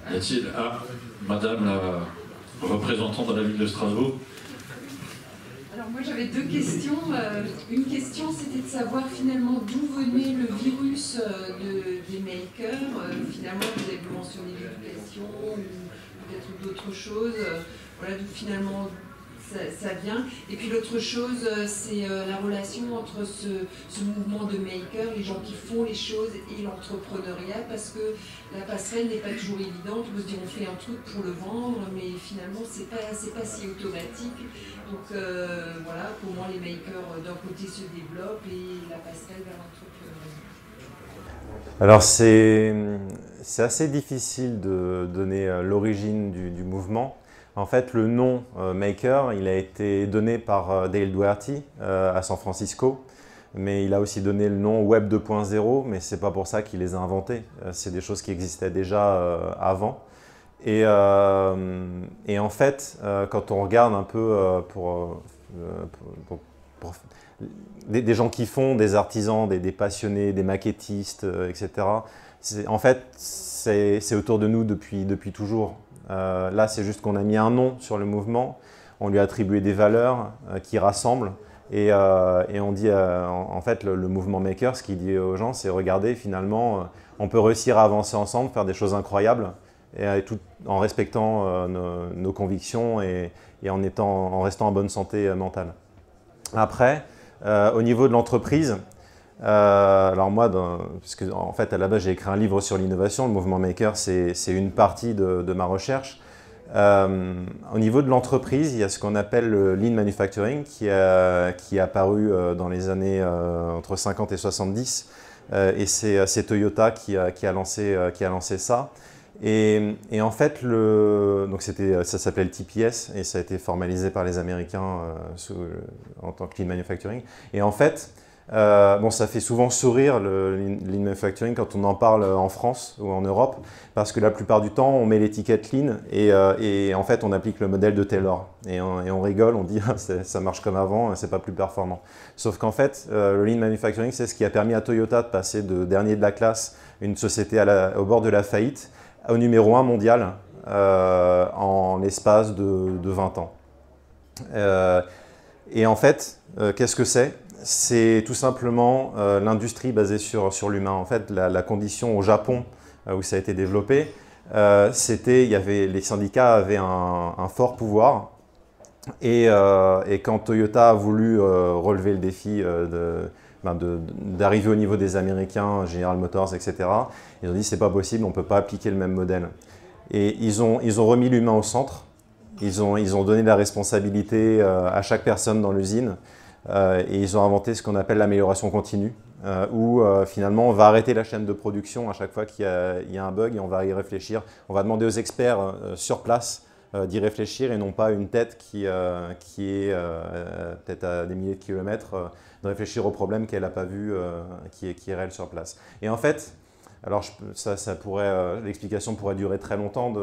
S1: Y a-t-il, ah, madame la représentante de la ville de Strasbourg
S2: moi j'avais deux questions. Euh, une question c'était de savoir finalement d'où venait le virus euh, des makers. Euh, finalement vous avez mentionné l'éducation ou peut-être d'autres choses. voilà d'où finalement ça, vient. Et puis l'autre chose, euh, c'est euh, la relation entre ce, mouvement de makers, les gens qui font les choses et l'entrepreneuriat, parce que la passerelle n'est pas toujours évidente. On se dit on fait un truc pour le vendre, mais finalement c'est pas pas si automatique. Donc euh, voilà comment les makers d'un côté se développent et la passerelle vers l'entrepreneuriat.
S7: Alors c'est assez difficile de donner l'origine du, mouvement. En fait, le nom euh, Maker, il a été donné par euh, Dale Duerty euh, à San Francisco, mais il a aussi donné le nom Web 2.0, mais ce n'est pas pour ça qu'il les a inventés. c'est des choses qui existaient déjà avant. Et, en fait, quand on regarde un peu pour, des, gens qui font, des artisans, des, des passionnés, des maquettistes, etc., en fait, c'est autour de nous depuis, depuis toujours. Euh, là, c'est juste qu'on a mis un nom sur le mouvement, on lui a attribué des valeurs euh, qui rassemblent. Et, euh, on dit, en, fait, le, mouvement Maker, ce qu'il dit aux gens, c'est regardez, finalement, on peut réussir à avancer ensemble, faire des choses incroyables, et, tout, en respectant nos, convictions et, en, étant, en restant en bonne santé mentale. Après, au niveau de l'entreprise, euh, alors moi, parce en fait à la base j'ai écrit un livre sur l'innovation, le mouvement Maker c'est une partie de, ma recherche. Euh, au niveau de l'entreprise, il y a ce qu'on appelle le Lean Manufacturing qui, a, qui est apparu euh, dans les années entre 50 et 70. et c'est Toyota qui a, qui, a lancé, qui a lancé ça. Et, et en fait, le, donc ça s'appelait le TPS et ça a été formalisé par les Américains sous, en tant que Lean Manufacturing. Et en fait, euh, bon, ça fait souvent sourire le lean manufacturing quand on en parle en France ou en Europe, parce que la plupart du temps, on met l'étiquette lean et, euh, en fait, on applique le modèle de Taylor. Et on, rigole, on dit [LAUGHS] ça marche comme avant, c'est pas plus performant. Sauf qu'en fait, euh, le lean manufacturing, c'est ce qui a permis à Toyota de passer de dernier de la classe, une société au bord de la faillite, au numéro 1 mondial en l'espace de, 20 ans. et en fait, qu'est-ce que c'est? C'est tout simplement euh, l'industrie basée sur, sur l'humain. En fait, la, condition au Japon euh, où ça a été développé, euh, c'était, il y avait, les syndicats avaient un, fort pouvoir. Et, et, quand Toyota a voulu relever le défi ben de, d'arriver au niveau des Américains, General Motors, etc., ils ont dit c'est pas possible, on ne peut pas appliquer le même modèle. Et ils ont, ils ont remis l'humain au centre, ils ont, ils ont donné la responsabilité à chaque personne dans l'usine. Euh, et ils ont inventé ce qu'on appelle l'amélioration continue, euh, où euh, finalement on va arrêter la chaîne de production à chaque fois qu'il y, a un bug et on va y réfléchir. On va demander aux experts sur place d'y réfléchir et non pas une tête qui, est peut-être à des milliers de kilomètres, de réfléchir au problème qu'elle n'a pas vu, qui, est, qui réel sur place. Et en fait, alors ça, l'explication pourrait durer très longtemps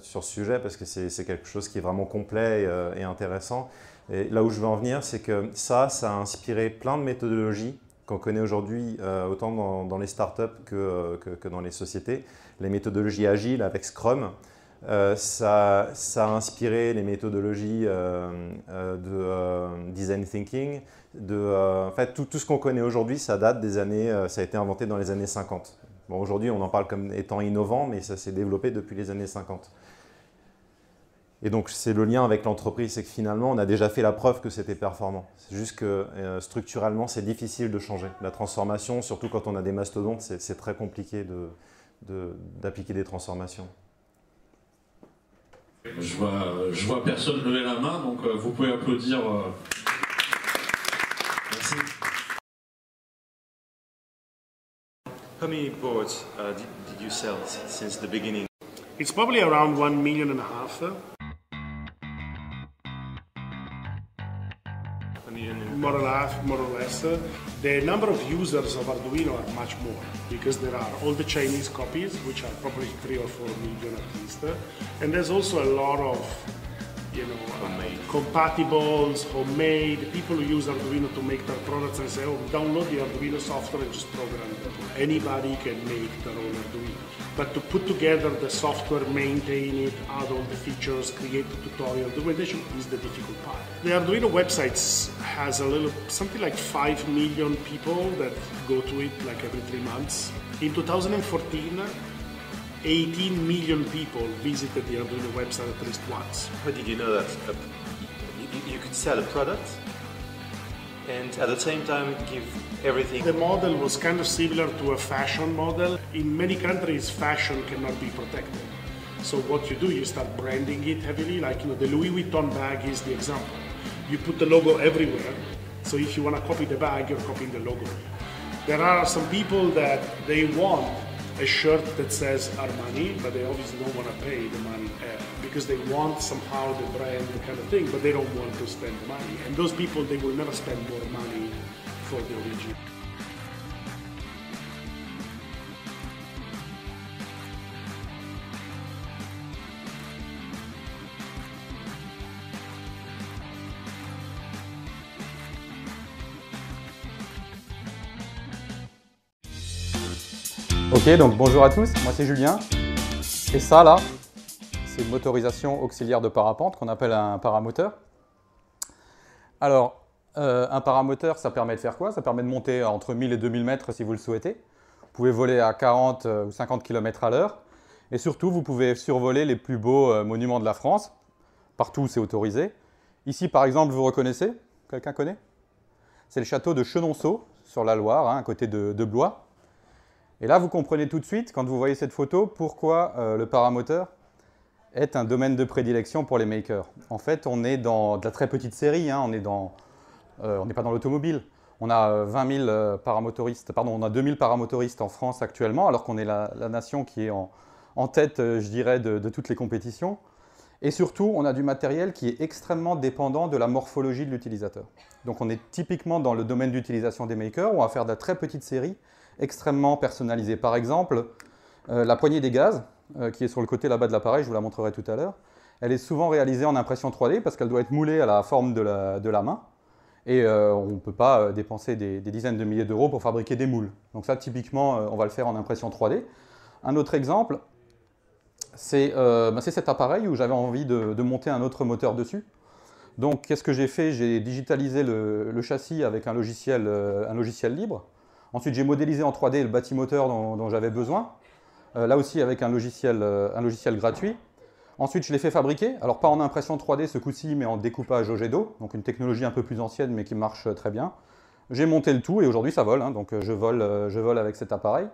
S7: sur ce sujet parce que c'est quelque chose qui est vraiment complet et, et intéressant. Et là où je veux en venir, c'est que ça, ça a inspiré plein de méthodologies qu'on connaît aujourd'hui, euh, autant dans, les startups que, que, dans les sociétés. Les méthodologies agiles avec Scrum, euh, ça, a inspiré les méthodologies euh, de design thinking. De, en fait, tout, tout ce qu'on connaît aujourd'hui, ça date des années, ça a été inventé dans les années 50. Bon, aujourd'hui, on en parle comme étant innovant, mais ça s'est développé depuis les années 50. Et donc, c'est le lien avec l'entreprise, c'est que finalement, on a déjà fait la preuve que c'était performant. C'est juste que euh, structurellement, c'est difficile de changer. La transformation, surtout quand on a des mastodontes, c'est très compliqué d'appliquer de, des transformations.
S1: Je vois, je vois personne lever la main, donc euh, vous pouvez applaudir. Euh. Merci.
S9: How many boards uh, did, did you sell since the beginning?
S10: It's probably around one million and a half. More or less, more or less. The number of users of Arduino are much more because there are all the Chinese copies, which are probably three or four million at least, and there's also a lot of you know, homemade. compatibles, homemade. People who use Arduino to make their products and say, oh, download the Arduino software and just program it. Anybody can make their own Arduino. But to put together the software, maintain it, add all the features, create the tutorial, documentation is the difficult part. The Arduino website has a little, something like 5 million people that go to it like every three months. In 2014, 18 million people visited the Arduino website at least once.
S9: How did you know that uh, you, you could sell a product and at the same time give everything?
S10: The model was kind of similar to a fashion model. In many countries, fashion cannot be protected. So what you do, you start branding it heavily, like you know, the Louis Vuitton bag is the example. You put the logo everywhere, so if you want to copy the bag, you're copying the logo. There are some people that they want a shirt that says Armani, but they obviously don't want to pay the money uh, because they want somehow the brand, kind of thing, but they don't want to spend the money. And those people, they will never spend more money for the original.
S11: Bonjour à tous, moi c'est Julien. Et ça là, c'est une motorisation auxiliaire de parapente qu'on appelle un paramoteur. Alors, euh, un paramoteur, ça permet de faire quoi? Ça permet de monter entre 1000 et 2000 mètres si vous le souhaitez. Vous pouvez voler à 40 euh, ou 50 km à l'heure. Et surtout, vous pouvez survoler les plus beaux euh, monuments de la France. Partout c'est autorisé. Ici, par exemple, vous reconnaissez? Quelqu'un connaît? C'est le château de Chenonceau, sur la Loire, hein, à côté de Blois. Et là, vous comprenez tout de suite, quand vous voyez cette photo, pourquoi euh, le paramoteur est un domaine de prédilection pour les makers. En fait, on est dans de la très petite série, hein, euh, on n'est pas dans l'automobile. On a 20 000 euh, paramotoristes, pardon, on a 2000 paramotoristes en France actuellement, alors qu'on est la, nation qui est en, tête, je dirais, de, de, toutes les compétitions. Et surtout, on a du matériel qui est extrêmement dépendant de la morphologie de l'utilisateur. Donc on est typiquement dans le domaine d'utilisation des makers, où on va faire de la très petite série, extrêmement personnalisée. Par exemple, la poignée des gaz, qui est sur le côté là-bas de l'appareil, je vous la montrerai tout à l'heure, elle est souvent réalisée en impression 3D parce qu'elle doit être moulée à la forme de la main. Et euh, on ne peut pas euh, dépenser des, dizaines de milliers d'euros pour fabriquer des moules. Donc ça, typiquement, euh, on va le faire en impression 3D. Un autre exemple, c'est bah, cet appareil où j'avais envie de, monter un autre moteur dessus. Donc qu'est-ce que j'ai fait? J'ai digitalisé le, châssis avec un logiciel, un logiciel libre. Ensuite, j'ai modélisé en 3D le bâtimoteur dont, dont j'avais besoin. là aussi avec un logiciel, un logiciel gratuit. Ensuite, je l'ai fait fabriquer, alors pas en impression 3D ce coup-ci, mais en découpage au jet d'eau, donc une technologie un peu plus ancienne, mais qui marche très bien. J'ai monté le tout et aujourd'hui ça vole, hein, donc euh, je vole, euh, je vole avec cet appareil.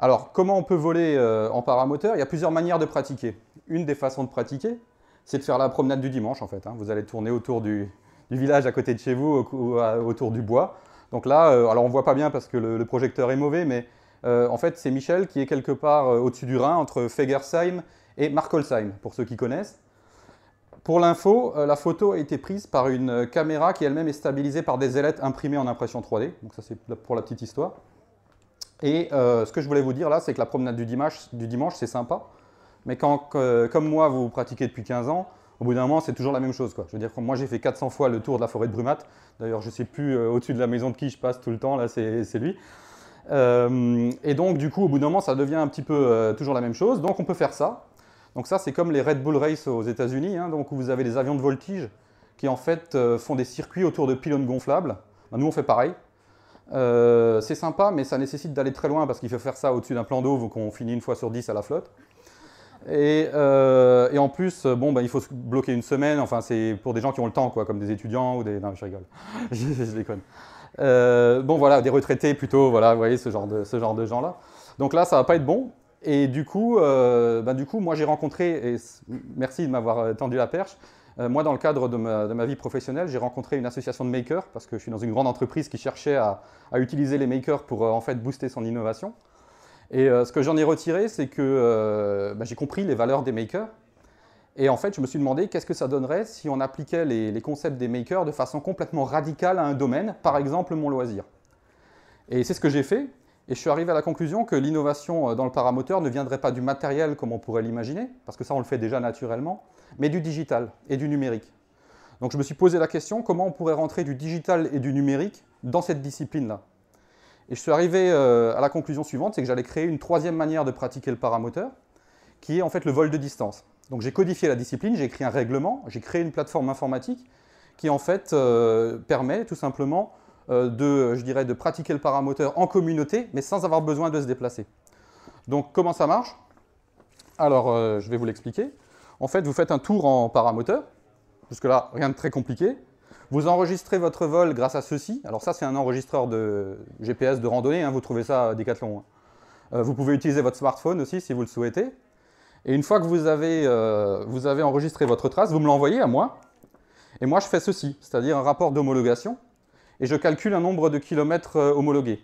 S11: Alors, comment on peut voler euh, en paramoteur? Il y a plusieurs manières de pratiquer. Une des façons de pratiquer, c'est de faire la promenade du dimanche en fait. Hein. Vous allez tourner autour du, village à côté de chez vous, ou, autour du bois. Donc là, alors on voit pas bien parce que le, projecteur est mauvais, mais en fait c'est Michel qui est quelque part au-dessus du Rhin, entre Fegersheim et Markolsheim, pour ceux qui connaissent. Pour l'info, euh, la photo a été prise par une caméra qui elle-même est stabilisée par des ailettes imprimées en impression 3D. Donc ça c'est pour la petite histoire. Et euh, ce que je voulais vous dire là, c'est que la promenade du dimanche, du dimanche c'est sympa. Mais quand, euh, comme moi, vous pratiquez depuis 15 ans, au bout d'un moment, c'est toujours la même chose. Je veux dire, moi, j'ai fait 400 fois le tour de la forêt de Brumat. D'ailleurs, je ne sais plus au-dessus de la maison de qui je passe tout le temps, là, c'est lui. et donc, du coup, au bout d'un moment, ça devient un petit peu toujours la même chose. Donc, on peut faire ça. Donc ça, c'est comme les Red Bull Race aux États-Unis, hein, donc où vous avez des avions de voltige qui en fait euh, font des circuits autour de pylônes gonflables. Ben, nous, on fait pareil. Euh, c'est sympa, mais ça nécessite d'aller très loin parce qu'il faut faire ça au-dessus d'un plan d'eau, qu'on finit une fois sur dix à la flotte. Et, euh, en plus, bon, ben, il faut se bloquer une semaine. Enfin, c'est pour des gens qui ont le temps, quoi, comme des étudiants ou des. Non, je rigole. [LAUGHS] je, déconne. bon, voilà, des retraités plutôt. Voilà, vous voyez ce genre de, de gens-là. Donc là, ça va pas être bon. Et du coup, euh, bah, du coup moi j'ai rencontré, et merci de m'avoir euh, tendu la perche, euh, moi dans le cadre de ma, vie professionnelle, j'ai rencontré une association de makers, parce que je suis dans une grande entreprise qui cherchait à, utiliser les makers pour en fait booster son innovation. Et ce que j'en ai retiré, c'est que bah, j'ai compris les valeurs des makers. Et en fait, je me suis demandé qu'est-ce que ça donnerait si on appliquait les concepts des makers de façon complètement radicale à un domaine, par exemple mon loisir. Et c'est ce que j'ai fait. Et je suis arrivé à la conclusion que l'innovation euh, dans le paramoteur ne viendrait pas du matériel comme on pourrait l'imaginer, parce que ça on le fait déjà naturellement, mais du digital et du numérique. Donc je me suis posé la question comment on pourrait rentrer du digital et du numérique dans cette discipline-là? Et je suis arrivé euh, à la conclusion suivante, c'est que j'allais créer une troisième manière de pratiquer le paramoteur, qui est en fait le vol de distance. Donc j'ai codifié la discipline, j'ai écrit un règlement, j'ai créé une plateforme informatique qui en fait euh, permet tout simplement euh, de, pratiquer le paramoteur en communauté, mais sans avoir besoin de se déplacer. Donc comment ça marche? Alors, je vais vous l'expliquer. En fait, vous faites un tour en paramoteur. Jusque-là, rien de très compliqué. Vous enregistrez votre vol grâce à ceci. Alors ça, c'est un enregistreur de GPS de randonnée. Hein, vous trouvez ça à Decathlon. Hein. Euh, vous pouvez utiliser votre smartphone aussi si vous le souhaitez. Et une fois que vous avez, vous avez enregistré votre trace, vous me l'envoyez à moi. Et moi, je fais ceci, c'est-à-dire un rapport d'homologation et je calcule un nombre de kilomètres euh, homologués.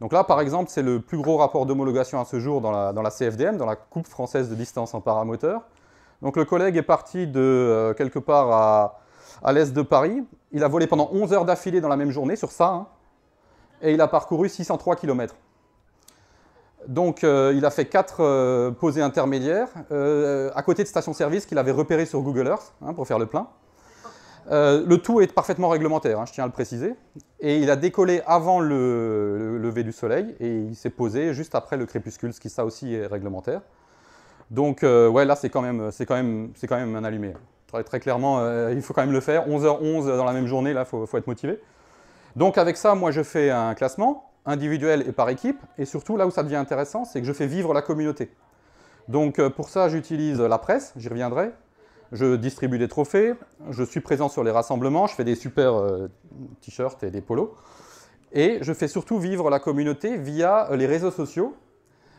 S11: Donc là, par exemple, c'est le plus gros rapport d'homologation à ce jour dans la, CFDM, dans la Coupe française de distance en paramoteur. Donc le collègue est parti de euh, quelque part à, l'est de Paris. Il a volé pendant 11 heures d'affilée dans la même journée sur ça, hein, et il a parcouru 603 km. Donc euh, il a fait 4 posées intermédiaires, à côté de stations-service qu'il avait repérées sur Google Earth hein, pour faire le plein. Euh, le tout est parfaitement réglementaire, hein, je tiens à le préciser. Et il a décollé avant le, lever du soleil et il s'est posé juste après le crépuscule, ce qui ça aussi est réglementaire. Donc euh, ouais, là c'est quand même un allumé. Très, très clairement, euh, il faut quand même le faire. 11h11 dans la même journée, là, il faut, être motivé. Donc avec ça, moi je fais un classement individuel et par équipe. Et surtout, là où ça devient intéressant, c'est que je fais vivre la communauté. Donc pour ça, j'utilise la presse, j'y reviendrai, je distribue des trophées, je suis présent sur les rassemblements, je fais des super euh, t-shirts et des polos. Et je fais surtout vivre la communauté via euh, les réseaux sociaux,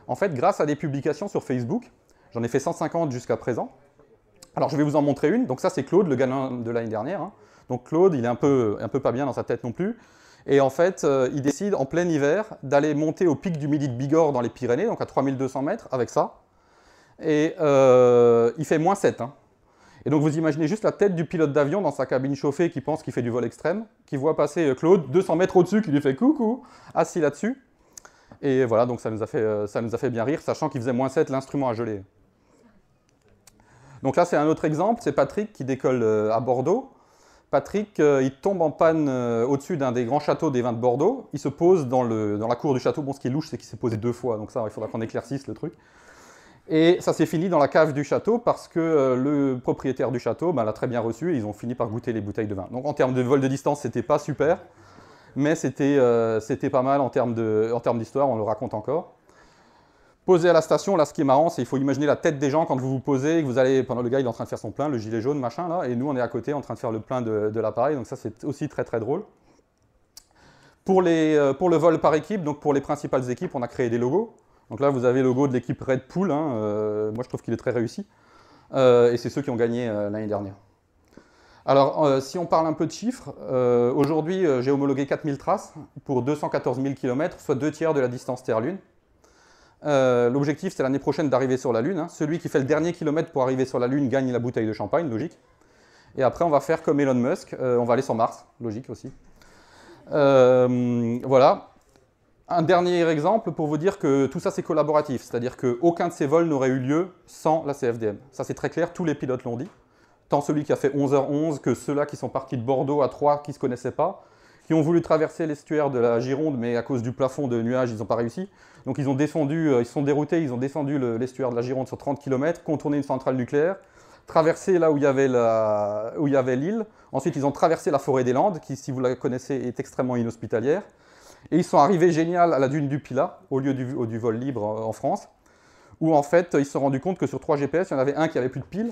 S11: en fait grâce à des publications sur Facebook. J'en ai fait 150 jusqu'à présent. Alors je vais vous en montrer une. Donc ça c'est Claude, le gamin de l'année dernière. hein. Donc Claude, il est un peu, un peu pas bien dans sa tête non plus. Et en fait, euh, il décide en plein hiver d'aller monter au pic du Midi de Bigorre dans les Pyrénées, donc à 3200 mètres, avec ça. Et euh, il fait moins 7. hein. Et donc vous imaginez juste la tête du pilote d'avion dans sa cabine chauffée qui pense qu'il fait du vol extrême, qui voit passer euh, Claude 200 mètres au-dessus, qui lui fait coucou, assis là-dessus. Et voilà, donc ça nous a fait, bien rire, sachant qu'il faisait moins 7, l'instrument a gelé. Donc là, c'est un autre exemple, c'est Patrick qui décolle euh, à Bordeaux. Patrick, euh, il tombe en panne euh, au-dessus d'un des grands châteaux des vins de Bordeaux. Il se pose dans, la cour du château. Bon, ce qui est louche, c'est qu'il s'est posé deux fois, donc ça, il faudra qu'on éclaircisse le truc. Et ça s'est fini dans la cave du château parce que le propriétaire du château ben, l'a très bien reçu et ils ont fini par goûter les bouteilles de vin. Donc en termes de vol de distance, c'était pas super, mais c'était pas mal en termes d'histoire, on le raconte encore. Posé à la station, là ce qui est marrant, c'est qu'il faut imaginer la tête des gens quand vous vous posez, que vous allez, pendant le gars il est en train de faire son plein, le gilet jaune, machin là, et nous on est à côté en train de faire le plein de, l'appareil, donc ça c'est aussi très très drôle. Pour, les, euh, pour le vol par équipe, donc pour les principales équipes, on a créé des logos. Donc là, vous avez le logo de l'équipe Red Bull. hein, euh, moi, je trouve qu'il est très réussi. Euh, et c'est ceux qui ont gagné l'année dernière. Alors, si on parle un peu de chiffres, aujourd'hui, j'ai homologué 4000 traces pour 214 000 km, soit deux tiers de la distance Terre-Lune. Euh, L'objectif, c'est l'année prochaine d'arriver sur la Lune. hein. Celui qui fait le dernier kilomètre pour arriver sur la Lune gagne la bouteille de champagne, logique. Et après, on va faire comme Elon Musk, euh, on va aller sur Mars, logique aussi. Euh, voilà. Un dernier exemple pour vous dire que tout ça c'est collaboratif, c'est-à-dire qu'aucun de ces vols n'aurait eu lieu sans la CFDM. Ça c'est très clair, tous les pilotes l'ont dit. Tant celui qui a fait 11h11 que ceux-là qui sont partis de Bordeaux à Troyes qui ne se connaissaient pas, qui ont voulu traverser l'estuaire de la Gironde, mais à cause du plafond de nuages, ils n'ont pas réussi. Donc ils ont descendu, euh, ils sont déroutés, ils ont descendu le- l'estuaire de la Gironde sur 30 km, contourné une centrale nucléaire, traversé là où il y avait l'île. Ensuite, ils ont traversé la forêt des Landes, qui, si vous la connaissez, est extrêmement inhospitalière. Et ils sont arrivés génial à la dune du Pilat, au lieu du vol libre euh, en France, où en fait, ils se sont rendus compte que sur trois GPS, il y en avait un qui avait plus de piles,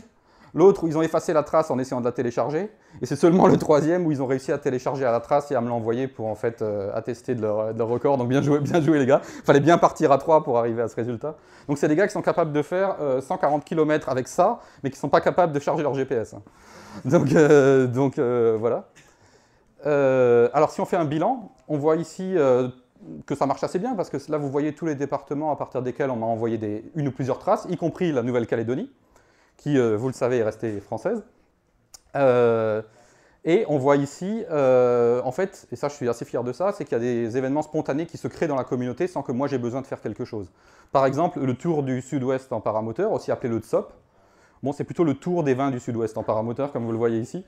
S11: l'autre où ils ont effacé la trace en essayant de la télécharger, et c'est seulement le troisième où ils ont réussi à télécharger à la trace et à me l'envoyer pour en fait euh, attester de leur, record. Donc bien joué, bien joué les gars. Fallait bien partir à trois pour arriver à ce résultat. Donc c'est des gars qui sont capables de faire euh, 140 km avec ça, mais qui sont pas capables de charger leur GPS. hein. Donc, euh, euh, voilà. Euh, alors si on fait un bilan, on voit ici euh, que ça marche assez bien parce que là vous voyez tous les départements à partir desquels on m'a envoyé une ou plusieurs traces, y compris la Nouvelle-Calédonie, qui, euh, vous le savez, est restée française. Euh, et on voit ici, euh, en fait, et ça je suis assez fier de ça, c'est qu'il y a des événements spontanés qui se créent dans la communauté sans que moi j'ai besoin de faire quelque chose. Par exemple, le tour du sud-ouest en paramoteur, aussi appelé le TSOP. Bon, c'est plutôt le tour des vins du sud-ouest en paramoteur, comme vous le voyez ici.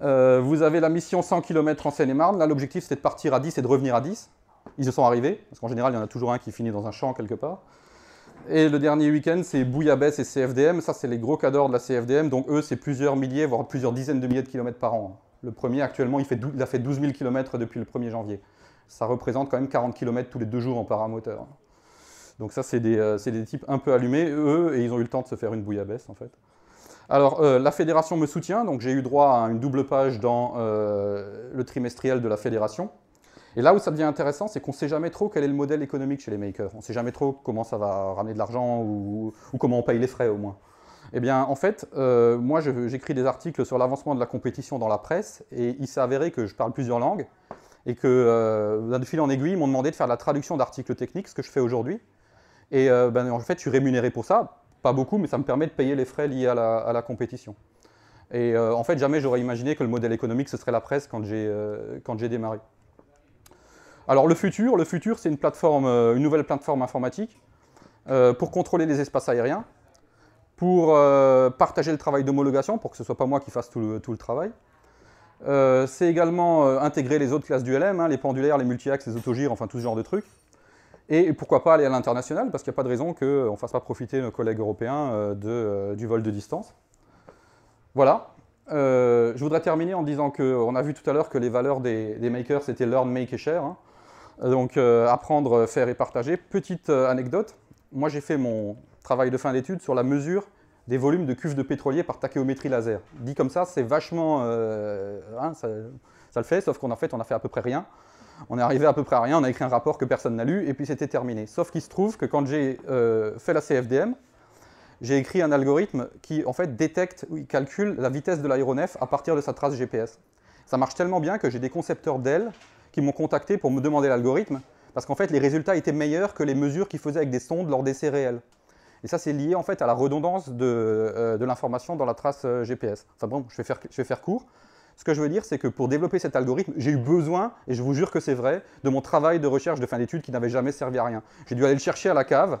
S11: Vous avez la mission 100 km en Seine-et-Marne. Là, l'objectif, c'était de partir à 10 et de revenir à 10. Ils y sont arrivés, parce qu'en général, il y en a toujours un qui finit dans un champ quelque part. Et le dernier week-end, c'est Bouillabaisse et CFDM. Ça, c'est les gros cadors de la CFDM. Donc, eux, c'est plusieurs milliers, voire plusieurs dizaines de milliers de kilomètres par an. Le premier, actuellement, il, fait a fait 12 000 km depuis le 1er janvier. Ça représente quand même 40 km tous les deux jours en paramoteur. Donc ça, c'est des, euh, c'est des types un peu allumés, eux, et ils ont eu le temps de se faire une bouillabaisse, en fait. Alors, euh, la fédération me soutient, donc j'ai eu droit à une double page dans euh, le trimestriel de la fédération. Et là où ça devient intéressant, c'est qu'on ne sait jamais trop quel est le modèle économique chez les makers. On ne sait jamais trop comment ça va ramener de l'argent ou, comment on paye les frais au moins. Eh bien, en fait, euh, moi, j'écris des articles sur l'avancement de la compétition dans la presse, et il s'est avéré que je parle plusieurs langues, et que, euh, de fil en aiguille, ils m'ont demandé de faire la traduction d'articles techniques, ce que je fais aujourd'hui. Et euh, ben, en fait, je suis rémunéré pour ça, pas beaucoup, mais ça me permet de payer les frais liés à la, compétition. Et euh, en fait, jamais j'aurais imaginé que le modèle économique, ce serait la presse quand j'ai euh, démarré. Alors le futur, le futur, c'est une euh, nouvelle plateforme informatique euh, pour contrôler les espaces aériens, pour euh, partager le travail d'homologation, pour que ce ne soit pas moi qui fasse tout le, travail. C'est également intégrer les autres classes du LM, hein, les pendulaires, les multi-axes, les autogires, enfin tout ce genre de trucs. Et pourquoi pas aller à l'international, parce qu'il n'y a pas de raison qu'on ne fasse pas profiter nos collègues européens du vol de distance. Voilà. Je voudrais terminer en disant qu'on a vu tout à l'heure que les valeurs des, des makers, c'était learn, make et share. hein. Donc euh, apprendre, faire et partager. Petite euh, anecdote, moi j'ai fait mon travail de fin d'études sur la mesure des volumes de cuves de pétrolier par tachéométrie laser. Dit comme ça, c'est vachement... euh, hein, ça, le fait, sauf qu'en fait, on a fait à peu près rien. On est arrivé à peu près à rien, on a écrit un rapport que personne n'a lu, et puis c'était terminé. Sauf qu'il se trouve que quand j'ai euh, fait la CFDM, j'ai écrit un algorithme qui en fait détecte, ou calcule la vitesse de l'aéronef à partir de sa trace GPS. Ça marche tellement bien que j'ai des concepteurs d'ailes qui m'ont contacté pour me demander l'algorithme, parce qu'en fait les résultats étaient meilleurs que les mesures qu'ils faisaient avec des sondes lors d'essais réels. Et ça c'est lié en fait à la redondance de, euh, de l'information dans la trace euh, GPS. Enfin bon, je vais, faire, je vais faire court. Ce que je veux dire, c'est que pour développer cet algorithme, j'ai eu besoin, et je vous jure que c'est vrai, de mon travail de recherche de fin d'études qui n'avait jamais servi à rien. J'ai dû aller le chercher à la cave,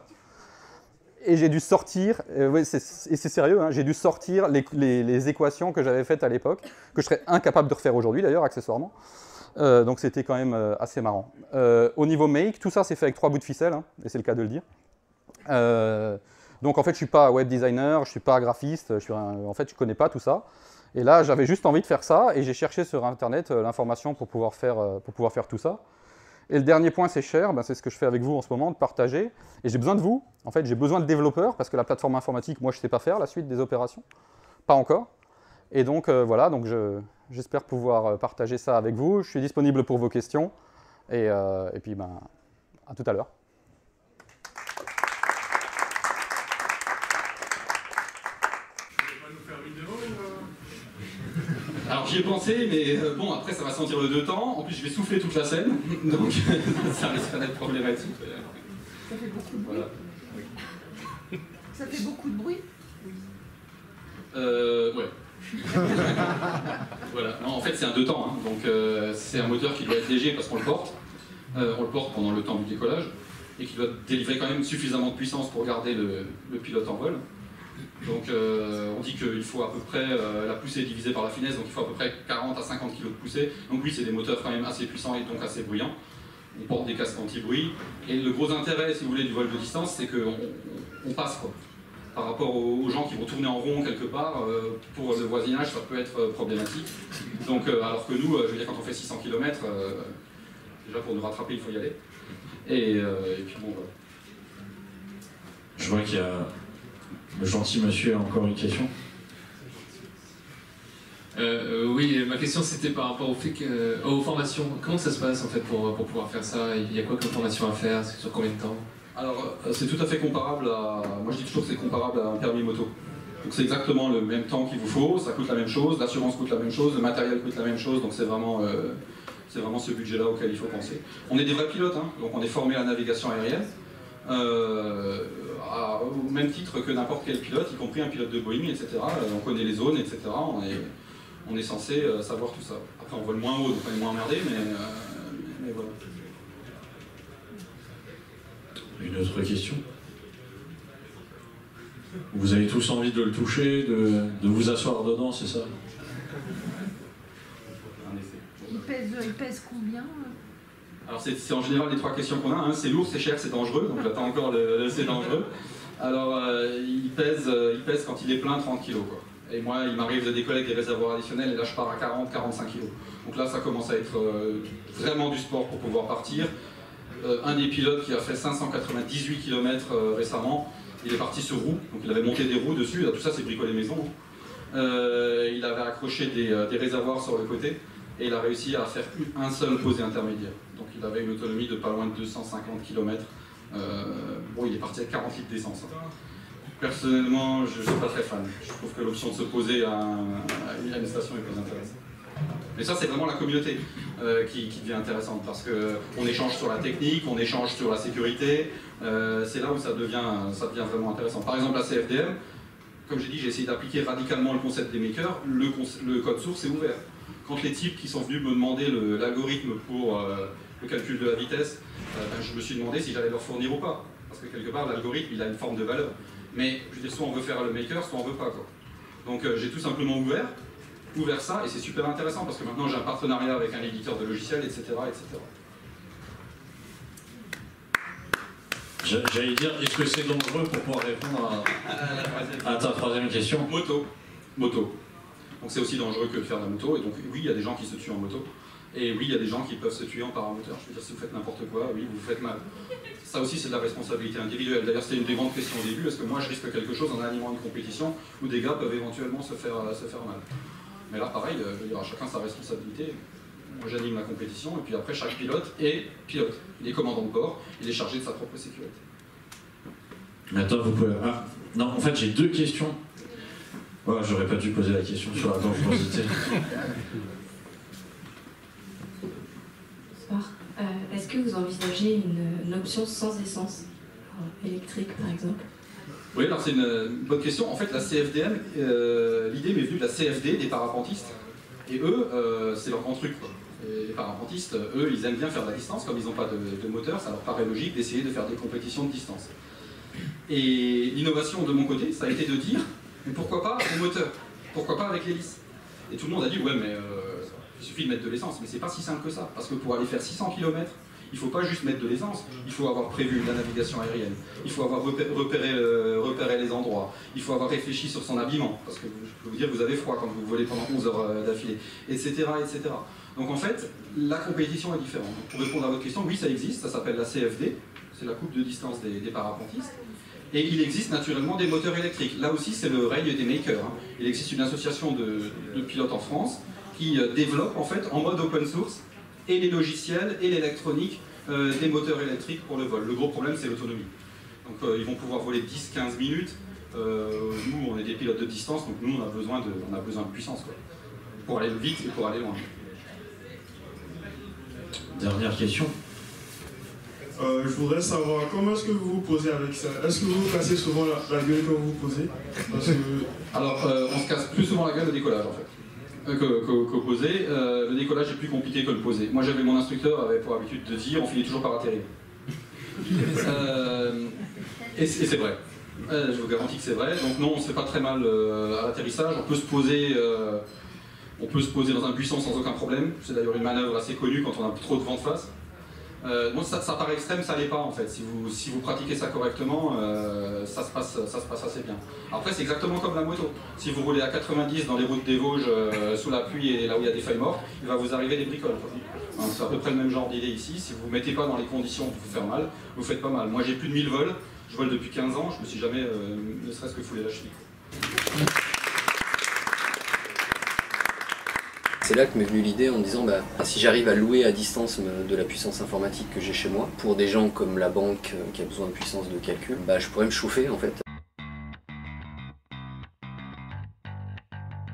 S11: et j'ai dû sortir, euh, ouais, et c'est sérieux, hein, j'ai dû sortir les- les équations que j'avais faites à l'époque, que je serais incapable de refaire aujourd'hui d'ailleurs, accessoirement. Euh, donc c'était quand même euh, assez marrant. Euh, au niveau make, tout ça c'est fait avec trois bouts de ficelle, hein, et c'est le cas de le dire. Donc en fait je suis pas web designer, je suis pas graphiste, je suis en fait je connais pas tout ça. Et là j'avais juste envie de faire ça, et j'ai cherché sur internet l'information pour, pouvoir faire, pour pouvoir faire tout ça. Et le dernier point, c'est cher, ben, c'est ce que je fais avec vous en ce moment, de partager. Et j'ai besoin de vous. En fait, j'ai besoin de développeurs parce que la plateforme informatique, moi, je ne sais pas faire la suite des opérations. Pas encore. Et donc, voilà, donc je- j'espère pouvoir euh, partager ça avec vous. Je suis disponible pour vos questions. Et, euh, et puis, ben, à tout à l'heure.
S4: Alors j'y ai pensé, mais euh, bon, après ça va sentir le deux temps. En plus, je vais souffler toute la scène, [LAUGHS] donc [LAUGHS] ça risque d'être problématique.
S2: Ça fait beaucoup de bruit.
S4: Voilà.
S2: Ça fait beaucoup de bruit.
S4: Euh, ouais. [LAUGHS] voilà. En fait, c'est un deux temps. hein. Donc, euh, c'est un moteur qui doit être léger parce qu'on le porte. Euh, on le porte pendant le temps du décollage et qui doit délivrer quand même suffisamment de puissance pour garder le, pilote en vol. Donc, euh, on dit qu'il faut à peu près la poussée divisée par la finesse, donc il faut à peu près 40 à 50 kg de poussée. Donc, oui, c'est des moteurs quand même assez puissants et donc assez bruyants. On porte des casques anti-bruit. Et le gros intérêt, si vous voulez, du vol de distance, c'est qu'on on- on passe quoi par rapport aux aux gens qui vont tourner en rond quelque part, euh, pour le voisinage, ça peut être euh, problématique. Donc, euh, alors que nous, euh, je veux dire, quand on fait 600 km, déjà pour nous rattraper, il faut y aller. Et, euh, et puis bon, voilà.
S1: Je vois qu'il y a le gentil monsieur a encore une question.
S3: Euh, euh, oui, ma question c'était par rapport au fait que, euh, aux formations. Comment ça se passe en fait pour, pour pouvoir faire ça? Il y a quoi comme formation à faire? Sur combien de temps?
S4: Alors, euh, c'est tout à fait comparable à. Moi, je dis toujours que c'est comparable à un permis moto. Donc, c'est exactement le même temps qu'il vous faut, ça coûte la même chose, l'assurance coûte la même chose, le matériel coûte la même chose, donc c'est vraiment, euh, vraiment ce budget-là auquel il faut penser. On est des vrais pilotes, hein, donc on est formé à la navigation aérienne, euh, au même titre que n'importe quel pilote, y compris un pilote de Boeing, etc. On connaît les zones, etc. On est, on est censé savoir tout ça. Après, on vole moins haut, donc on est moins emmerdé, mais, mais voilà.
S1: Une autre question? Vous avez tous envie de le toucher, de, de vous asseoir dedans, c'est ça?
S2: Il pèse, il pèse combien euh?
S4: Alors c'est c'est en général les trois questions qu'on a. hein. C'est lourd, c'est cher, c'est dangereux. Donc t'as encore le, le c'est dangereux. Alors euh, il, pèse, euh, il pèse quand il est plein 30 kg. Quoi. Et moi il m'arrive de décoller avec des réservoirs additionnels et là je pars à 40-45 kg. Donc là ça commence à être euh, vraiment du sport pour pouvoir partir. Euh, un des pilotes qui a fait 598 km récemment, il est parti sur roue, donc il avait monté des roues dessus, tout ça c'est bricolé maison. Euh, il avait accroché des, euh, réservoirs sur le côté et il a réussi à faire un seul posé intermédiaire. Donc il avait une autonomie de pas loin de 250 km. bon, il est parti avec 40 litres d'essence. Personnellement, je ne suis pas très fan. Je trouve que l'option de se poser à, à une station est plus intéressante. Mais ça, c'est vraiment la communauté euh, qui, devient intéressante parce qu'on échange sur la technique, on échange sur la sécurité. Euh, c'est là où ça devient, ça devient vraiment intéressant. Par exemple, la CFDM, comme j'ai dit, j'ai essayé d'appliquer radicalement le concept des makers. Le, code source est ouvert. Quand les types qui sont venus me demander l'algorithme pour euh, le calcul de la vitesse, ben, je me suis demandé si j'allais leur fournir ou pas. Parce que quelque part, l'algorithme, il a une forme de valeur. Mais je veux dire, soit on veut faire le maker, soit on veut pas. Quoi. Donc j'ai tout simplement ouvert, ouvert ça, et c'est super intéressant parce que maintenant j'ai un partenariat avec un éditeur de logiciels, etc. etc.
S1: J'a- J'allais dire, est-ce que c'est dangereux pour pouvoir répondre à, [LAUGHS] à ta troisième question?
S4: Moto. Moto. Donc c'est aussi dangereux que de faire de la moto. Et donc oui, il y a des gens qui se tuent en moto. Et oui, il y a des gens qui peuvent se tuer en paramoteur. Je veux dire, si vous faites n'importe quoi, oui, vous vous faites mal. Ça aussi, c'est de la responsabilité individuelle. D'ailleurs, c'était une des grandes questions au début. Est-ce que moi, je risque quelque chose en animant une compétition où des gars peuvent éventuellement se faire, se faire mal? Mais là, pareil, je veux dire, à chacun sa responsabilité. Moi, j'anime la compétition. Et puis après, chaque pilote est pilote. Il est commandant de bord. Il est chargé de sa propre sécurité.
S1: Maintenant, vous pouvez. Ah, non, en fait, j'ai deux questions. Ouais, J'aurais pas dû poser la question sur la dangerosité.
S12: Bonsoir. Euh, Est-ce que vous envisagez une, une option sans essence euh, électrique par exemple?
S4: Oui, alors c'est une, bonne question. En fait, la CFDM, euh, l'idée m'est venue de la CFD des parapentistes. Et eux, euh, c'est leur grand truc. quoi. Les parapentistes, eux, ils aiment bien faire de la distance. Comme ils n'ont pas de, de moteur, ça leur paraît logique d'essayer de faire des compétitions de distance. Et l'innovation de mon côté, ça a été de dire, mais pourquoi pas au moteur? Pourquoi pas avec l'hélice? Et tout le monde a dit, ouais, mais euh, il suffit de mettre de l'essence. Mais c'est pas si simple que ça. Parce que pour aller faire 600 km, il faut pas juste mettre de l'essence, il faut avoir prévu la navigation aérienne, il faut avoir repéré, euh, repéré les endroits, il faut avoir réfléchi sur son habillement, parce que je peux vous dire que vous avez froid quand vous volez pendant 11 heures euh, d'affilée, etc., etc. Donc en fait, la compétition est différente. Donc, pour répondre à votre question, oui, ça existe, ça s'appelle la CFD, c'est la coupe de distance des, des parapentistes. Et il existe naturellement des moteurs électriques. Là aussi, c'est le règne des makers. hein. Il existe une association de, de pilotes en France qui euh, développe en fait en mode open source et les logiciels et l'électronique euh, des moteurs électriques pour le vol. Le gros problème, c'est l'autonomie. Donc euh, ils vont pouvoir voler 10-15 minutes. Euh, nous, on est des pilotes de distance, donc nous, on a besoin de, on a besoin de puissance quoi, pour aller vite et pour aller loin.
S1: Dernière question.
S13: Euh, je voudrais savoir comment est-ce que vous vous posez avec ça? Est-ce que vous vous cassez souvent la, la gueule quand vous vous posez? Parce que [LAUGHS]
S4: Alors, euh, on se casse plus souvent la gueule au décollage en fait. Euh, que- que- qu'au posé. Euh, le décollage est plus compliqué que le posé. Moi j'avais mon instructeur avait pour habitude de dire on finit toujours par atterrir. [LAUGHS] Euh, et c'est vrai. Euh, je vous garantis que c'est vrai. Donc non, on se fait pas très mal euh, à l'atterrissage. On peut se poser. euh, on peut se poser dans un buisson sans aucun problème. C'est d'ailleurs une manœuvre assez connue quand on a trop de vent de face. Euh, bon, ça, ça paraît extrême, ça l'est pas en fait. Si vous, si vous pratiquez ça correctement, euh, ça, se passe, ça se passe assez bien. Après, c'est exactement comme la moto. Si vous roulez à 90 dans les routes des Vosges euh, sous la pluie et là où il y a des feuilles mortes, il va vous arriver des bricoles. c'est à peu près le même genre d'idée ici. Si vous ne mettez pas dans les conditions de vous faire mal, vous faites pas mal. Moi, j'ai plus de 1000 vols. Je vole depuis 15 ans. Je me suis jamais, euh, ne serait-ce que foulé la cheville.
S14: C'est là que m'est venue l'idée en me disant bah, si j'arrive à louer à distance de la puissance informatique que j'ai chez moi, pour des gens comme la banque euh, qui a besoin de puissance de calcul, bah, je pourrais me chauffer en fait.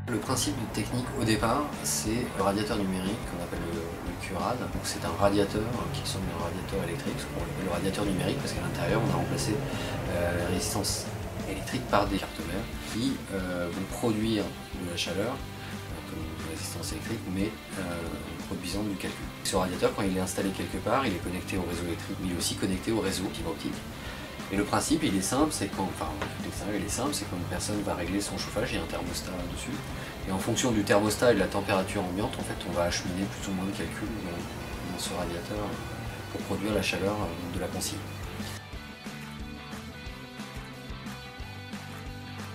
S14: Le principe de technique au départ, c'est le radiateur numérique qu'on appelle le, le QRAD. C'est un radiateur qui ressemble à un radiateur électrique, le radiateur numérique parce qu'à l'intérieur on a remplacé euh, la résistance électrique par des cartes mères qui euh, vont produire de la chaleur électrique, mais euh, en produisant du calcul. Ce radiateur, quand il est installé quelque part, il est connecté au réseau électrique, mais il est aussi connecté au réseau fibre optique. Et le principe, il est simple, c'est quand, enfin, il est simple, c'est quand une personne va régler son chauffage, il y a un thermostat dessus, et en fonction du thermostat et de la température ambiante, en fait, on va acheminer plus ou moins de calculs dans, dans ce radiateur pour produire la chaleur euh, de la consigne.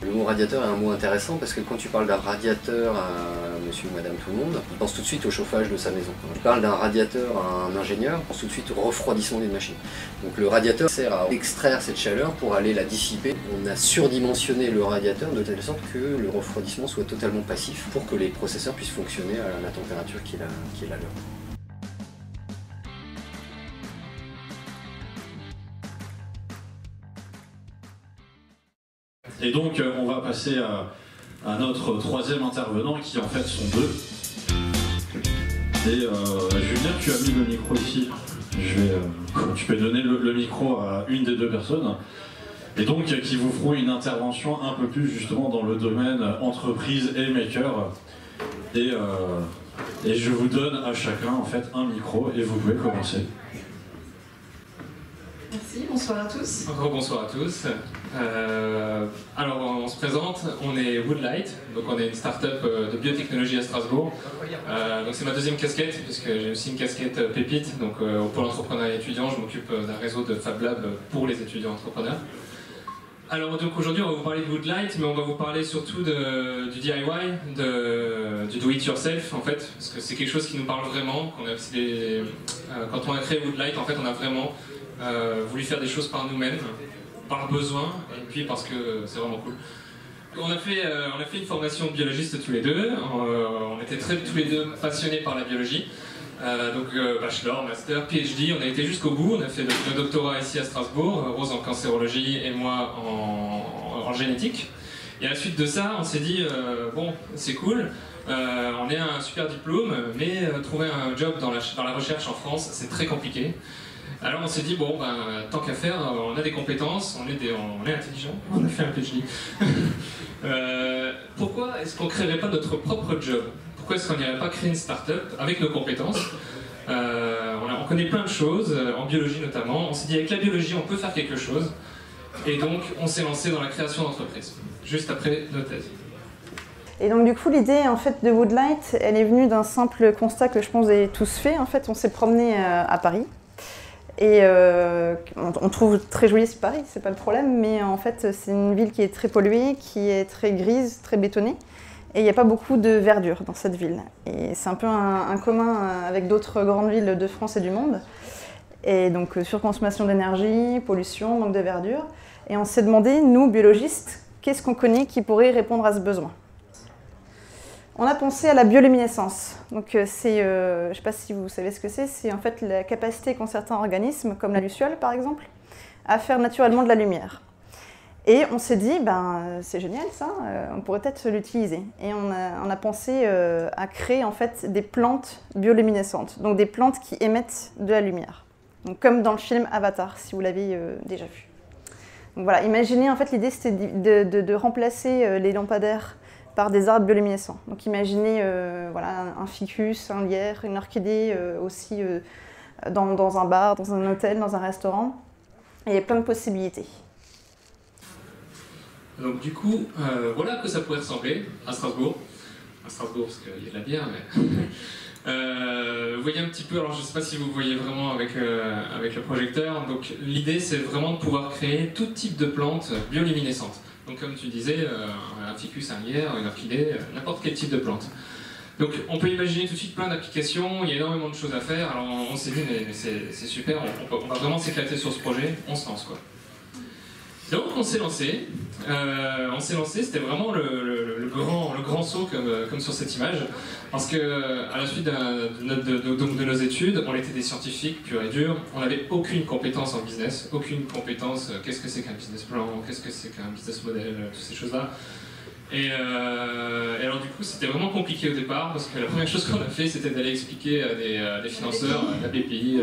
S14: Le mot radiateur est un mot intéressant parce que quand tu parles d'un radiateur à monsieur ou madame tout le monde, il pense tout de suite au chauffage de sa maison. Quand tu parles d'un radiateur à un ingénieur, il pense tout de suite au refroidissement d'une machine. Donc le radiateur sert à extraire cette chaleur pour aller la dissiper. On a surdimensionné le radiateur de telle sorte que le refroidissement soit totalement passif pour que les processeurs puissent fonctionner à la température qui est la, qui est
S1: Et donc, euh, on va passer à, notre troisième intervenant, qui en fait sont deux. Et euh, Julien, tu as mis le micro ici. Euh, tu peux donner le, micro à une des deux personnes. Et donc, qui vous feront une intervention un peu plus justement dans le domaine entreprise et maker. Et, et je vous donne à chacun en fait un micro et vous pouvez commencer.
S2: Merci, bonsoir à tous.
S3: Bonsoir à tous. Euh, alors on se présente, on est Woodlight, donc on est une start-up euh, de biotechnologie à Strasbourg. Euh, donc c'est ma deuxième casquette, puisque j'ai aussi une casquette pépite, donc euh, au pôle entrepreneuriat étudiant, je m'occupe d'un réseau de Fab Lab pour les étudiants entrepreneurs. Alors donc aujourd'hui on va vous parler de Woodlight, mais on va vous parler surtout du DIY, du do it yourself en fait, parce que c'est quelque chose qui nous parle vraiment. quand on a créé Woodlight, en fait on a vraiment euh, voulu faire des choses par nous-mêmes, par besoin, et puis parce que c'est vraiment cool. On a, fait, euh, on a fait une formation biologiste tous les deux, Euh, on était très, tous les deux passionnés par la biologie. Euh, donc euh, bachelor, master, PhD, on a été jusqu'au bout, on a fait le, doctorat ici à Strasbourg, Rose en cancérologie et moi en, en génétique. Et à la suite de ça, on s'est dit, bon, c'est cool, on est un super diplôme, mais trouver un job dans la, dans la recherche en France, c'est très compliqué. Alors on s'est dit, bon, ben, tant qu'à faire, on a des compétences, on est, des, on est intelligent, [LAUGHS] on a fait un PhD. [LAUGHS] euh, pourquoi est-ce qu'on ne créerait pas notre propre job? Pourquoi est-ce qu'on n'irait pas créer une start-up avec nos compétences? Euh, on, connaît plein de choses, euh, en biologie notamment. On s'est dit, avec la biologie, on peut faire quelque chose. Et donc, on s'est lancé dans la création d'entreprises, juste après nos thèses.
S15: Et donc du coup l'idée en fait de Woodlight, elle est venue d'un simple constat que je pense vous avez tous fait. En fait, on s'est promené euh, à Paris et euh, on, trouve très joli Paris, c'est pas le problème, mais en fait c'est une ville qui est très polluée, qui est très grise, très bétonnée, et il n'y a pas beaucoup de verdure dans cette ville. Et c'est un peu un, commun avec d'autres grandes villes de France et du monde. Et donc euh, surconsommation d'énergie, pollution, manque de verdure. Et on s'est demandé, nous biologistes, qu'est-ce qu'on connaît qui pourrait répondre à ce besoin? On a pensé à la bioluminescence. Donc euh, c'est, euh, je ne sais pas si vous savez ce que c'est, c'est en fait la capacité qu'ont certains organismes, comme la luciole par exemple, à faire naturellement de la lumière. Et on s'est dit, ben c'est génial ça, euh, on pourrait peut-être l'utiliser. Et on a, pensé à créer en fait des plantes bioluminescentes, donc des plantes qui émettent de la lumière. Donc, comme dans le film Avatar, si vous l'avez déjà vu. Donc voilà, imaginez en fait l'idée c'était de, remplacer les lampadaires par des arbres bioluminescents. Donc imaginez euh, voilà, un ficus, un lierre, une orchidée euh, aussi euh, dans, un bar, dans un hôtel, dans un restaurant. Il y a plein de possibilités.
S3: Donc du coup, voilà à quoi ça pourrait ressembler à Strasbourg. À Strasbourg parce qu'il y a de la bière, mais... [LAUGHS] vous voyez un petit peu, alors je ne sais pas si vous voyez vraiment avec, avec le projecteur, donc l'idée c'est vraiment de pouvoir créer tout type de plantes bioluminescentes. Donc comme tu disais, euh, un ficus, un lierre, une orchidée, euh, n'importe quel type de plante. Donc on peut imaginer tout de suite plein d'applications, il y a énormément de choses à faire, alors on, s'est dit mais, c'est super, on, va vraiment s'éclater sur ce projet, on se lance quoi. Donc on s'est lancé, euh, on s'est lancé, c'était vraiment le, grand, saut comme, comme sur cette image, parce que à la suite de, nos études, on était des scientifiques purs et durs, on n'avait aucune compétence en business, aucune compétence, euh, qu'est-ce que c'est qu'un business plan, qu'est-ce que c'est qu'un business model, euh, toutes ces choses-là. Et, alors du coup c'était vraiment compliqué au départ parce que la première chose qu'on a fait c'était d'aller expliquer à des, financeurs, à la BPI,